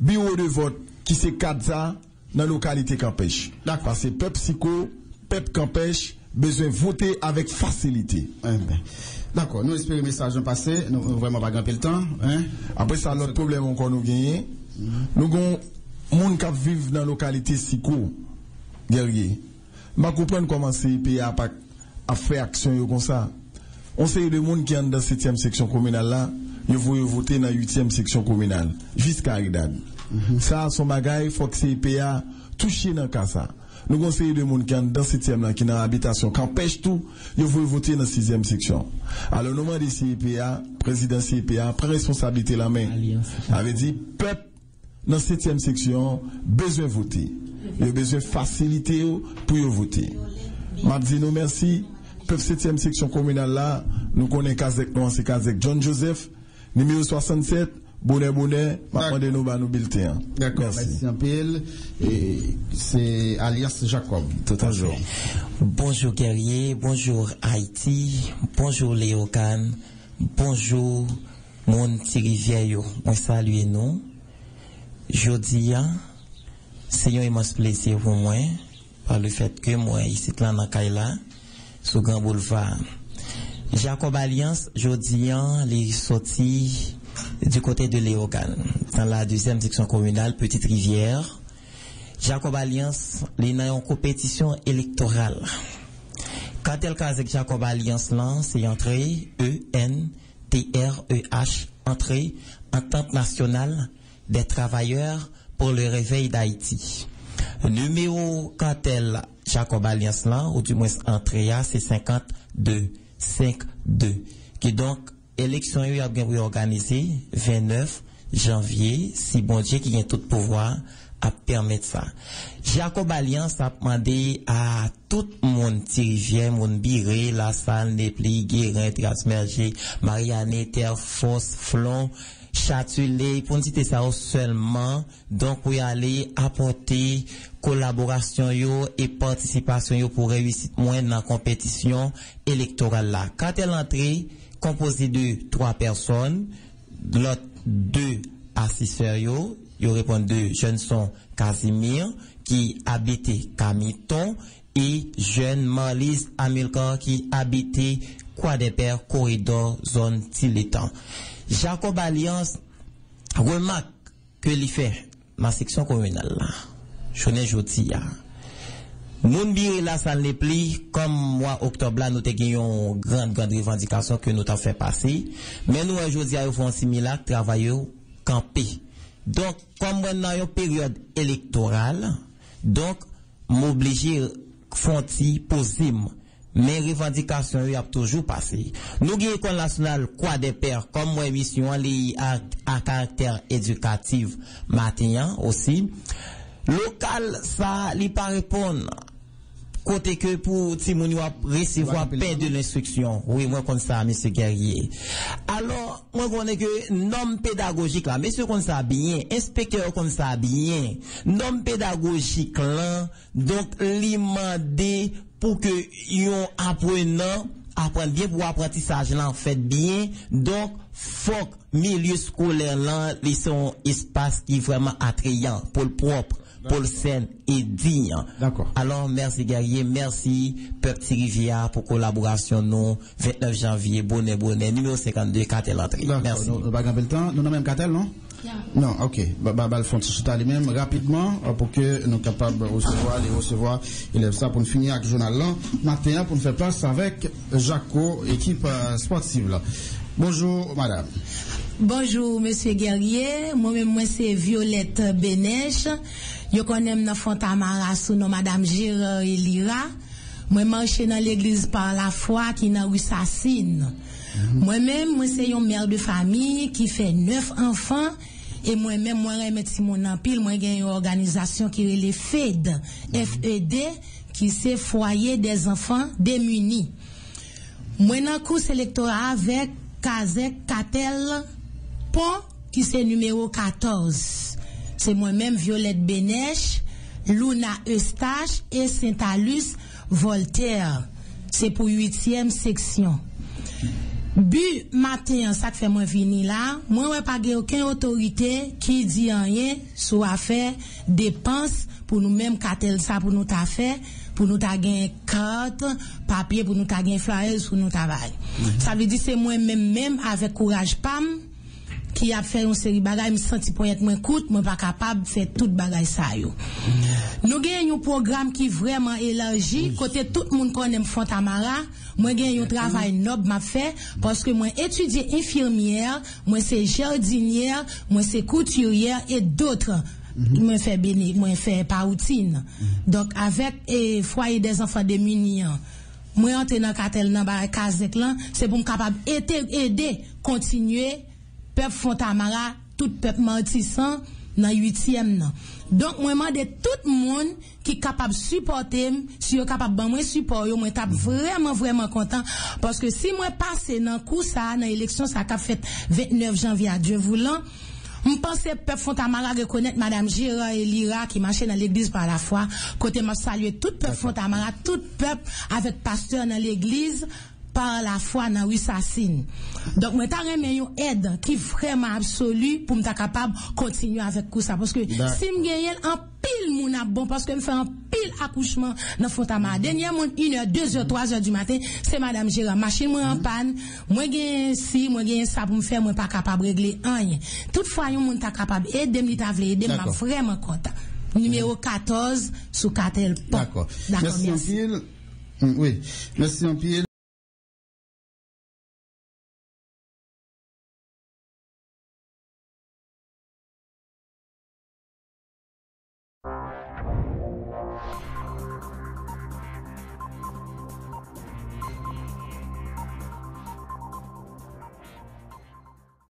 [SPEAKER 27] bureau de vote qui se cadre dans la localité Campèche. Parce que peuple psycho, peuple Campèche, besoin de voter avec facilité.
[SPEAKER 2] D'accord, nous espérons le message passé, nous vraiment pas gagner le temps. Hein?
[SPEAKER 27] Après ça, l'autre problème encore nous gagné, nous avons des gens qui vivent Je comprends comment CIPA a fait action comme ça. On sait de monde qui est dans la 7e section communale là, ils vont voter dans la 8e section communale, jusqu'à Agdad. Ça, son bagage, il faut que CIPA touche dans le ça. Nous conseillons de monde qui est dans 7e là, qui est dans l'habitation, qui empêche tout, ils vont voter dans la 6e section. Alors, nous demandons CIPA, président CIPA, prend responsabilité la main. Avait dit, peuple, dans la 7e section, besoin de voter. Il y a besoin de faciliter pour voter. Je dis nous merci. Peuple 7e section communale là, nous connaissons Kazek, nous c'est Kazek John Joseph, numéro 67. Bonnet, bonnet, maintenant nous bah, nous bulletin.
[SPEAKER 2] D'accord, merci un peu. Et c'est alias Jacob.
[SPEAKER 27] Tout à jour.
[SPEAKER 39] Bonjour guerrier, bonjour Haïti, bonjour Léocan, bonjour mon petit rivière, on salue nous. Jodi, c'est un immense plaisir pour moi, par le fait que moi, ici, là, dans Kaila, sur Grand Boulevard. Jacob Alliance, jeudi, les sorti du côté de Léogan, dans la deuxième section communale, Petite Rivière. Jacob Alliance, il a une compétition électorale. Quand elle avec Jacob Alliance, c'est entrée E-N-T-R-E-H, entrée Entente nationale des travailleurs pour le réveil d'Haïti. Numéro elle Jacob Alliance là, ou du moins entrée c'est 52. 52. Qui donc, élection a bien organisée 29 janvier, si bon Dieu qui a tout pouvoir à permettre ça. Jacob Alliance a demandé à tout le monde, Thierry mon Biré, La Salle, Nepli, Guérin, Trasmergé, Marianne, Terre, Force, Flon, Pour citer ça seulement, donc pour aller apporter collaboration yo et participation yo pour réussir moins dans la compétition électorale là. Quand elle entre, composé de trois personnes, l'autre deux assisteurs, yo, yo répondent deux jeunes sont Casimir, qui habitait Camiton, et jeune Marlise Amilcar, qui habitait Pères, corridor, zone Tiletan. Jacob Alliance remarque que l'y fait ma section communale là. Je ne joti ya. Moun bire là, ça ne pli, comme moi, octobre là, nous te une grande, grande revendication que nous t'avons fait passer. Mais nous, aujourd'hui, nous faisons similaire, travaillons campé. Donc, comme on a une période électorale, donc, m'obliger fonti possible. Mais revendication y a toujours passé. Nous avons l'école nationale quoi des pères comme moi émission liée à, à caractère éducatif matin aussi. Local ça lui pas répondre côté que pour Timoun recevoir paix de l'instruction. Oui, moi comme ça, monsieur Guerrier. Alors, moi connais que norme pédagogique là, monsieur comme ça bien, inspecteur comme ça bien, norme pédagogique là, donc l'imandé pou ke yon apwen nan, apwen bien pou apratisaj lan, fèt bien, donk, faut milieu scolaire là ils sont espace qui est vraiment attrayant pour le propre pour le sain et digne.
[SPEAKER 2] D'accord.
[SPEAKER 39] Alors, merci Guerrier, merci Petit Rivière pour collaboration nous, 29 janvier, bonnet, bonnet, numéro 52, Catel entrée. Merci.
[SPEAKER 2] Nous n'avons pas le temps, nous n'avons même Catel, non? Non, ok. Bah, bah, bah, le fond de lui-même rapidement euh, pour que nous capables de recevoir, les recevoir. Est ça pour nous finir avec le journal là. Maintenant, pour nous faire place avec Jaco, équipe euh, sportive là. Bonjour, madame.
[SPEAKER 40] Bonjour, monsieur Guerrier. Moi-même, moi, c'est Violette Bénèche. Je connais dans Fontamara sous nom madame Gérard Elira. Moi, marche dans l'église par la foi qui dans rue Sassine. Moi-même, moi, c'est une mère de famille qui fait neuf enfants. Et moi-même, moi, je mon empile, moi, j'ai une organisation qui est le FED, FED, qui c'est foyer des enfants démunis. Moi, dans le cours électoral avec Kazek Katel Pont, qui c'est numéro 14. C'est moi-même Violette Bénèche, Luna Eustache et Saint-Alus Voltaire. C'est pour huitième section. But matin, ça fait moi venir là, moi ouais pas aucune autorité qui dit rien sur affaire dépenses pour nous même cartel ça pour nous ta fait pour nous ta gain carte, papier pour nous ta gain flyers pour nous travail. Ça veut dire c'est moi même même avec courage pam qui a fait une série de bagages, me senti pour être moins coûte, moi pas capable de faire tout bagage ça yo. Nous gagnons un programme qui vraiment élargi, côté tout le monde connaît Fontamara, moi gagne un travail noble m'a fait parce que moi étudier infirmière, moi c'est jardinière, moi c'est couturière et d'autres moi fait béni, moi fait paroutine. Donc avec et foyer des enfants démunis moi entrer dans cartel dans kazek là, c'est pour me capable aider continuer peuple Fontamara, tout peuple martissant dans huitième nan. Donc moi demande tout le monde qui est capable de supporter, si est capable de moi support, moi tap vraiment vraiment content parce que si moi passer dans coup ça dans élection ça a fait 29 janvier à Dieu voulant je pense que peuple Fontamara reconnaître Madame Gérard Elira qui marchait dans l'église par la foi. Côté m'a salué tout peuple Fontamara, tout peuple avec pasteur dans l'église par la foi dans Wissassine. Donc, moi, t'as une aide qui est vraiment absolue pour me capable de continuer avec ça. Parce que si je gagne en pile mon bon, parce que je fais un pile accouchement dans Fontama. Dernière, une heure, deux heures, trois heures du matin, c'est Madame Gérard. Machine, moi, en panne. Moi, gagne si, moi, gagne ça pour me faire, moi, pas capable de régler rien. Toutefois, yon moun ta capable aider, me ta vle aider, m'a vraiment content. Numéro 14 sous Catel
[SPEAKER 2] D'accord. Merci, merci. Oui. Merci en pile.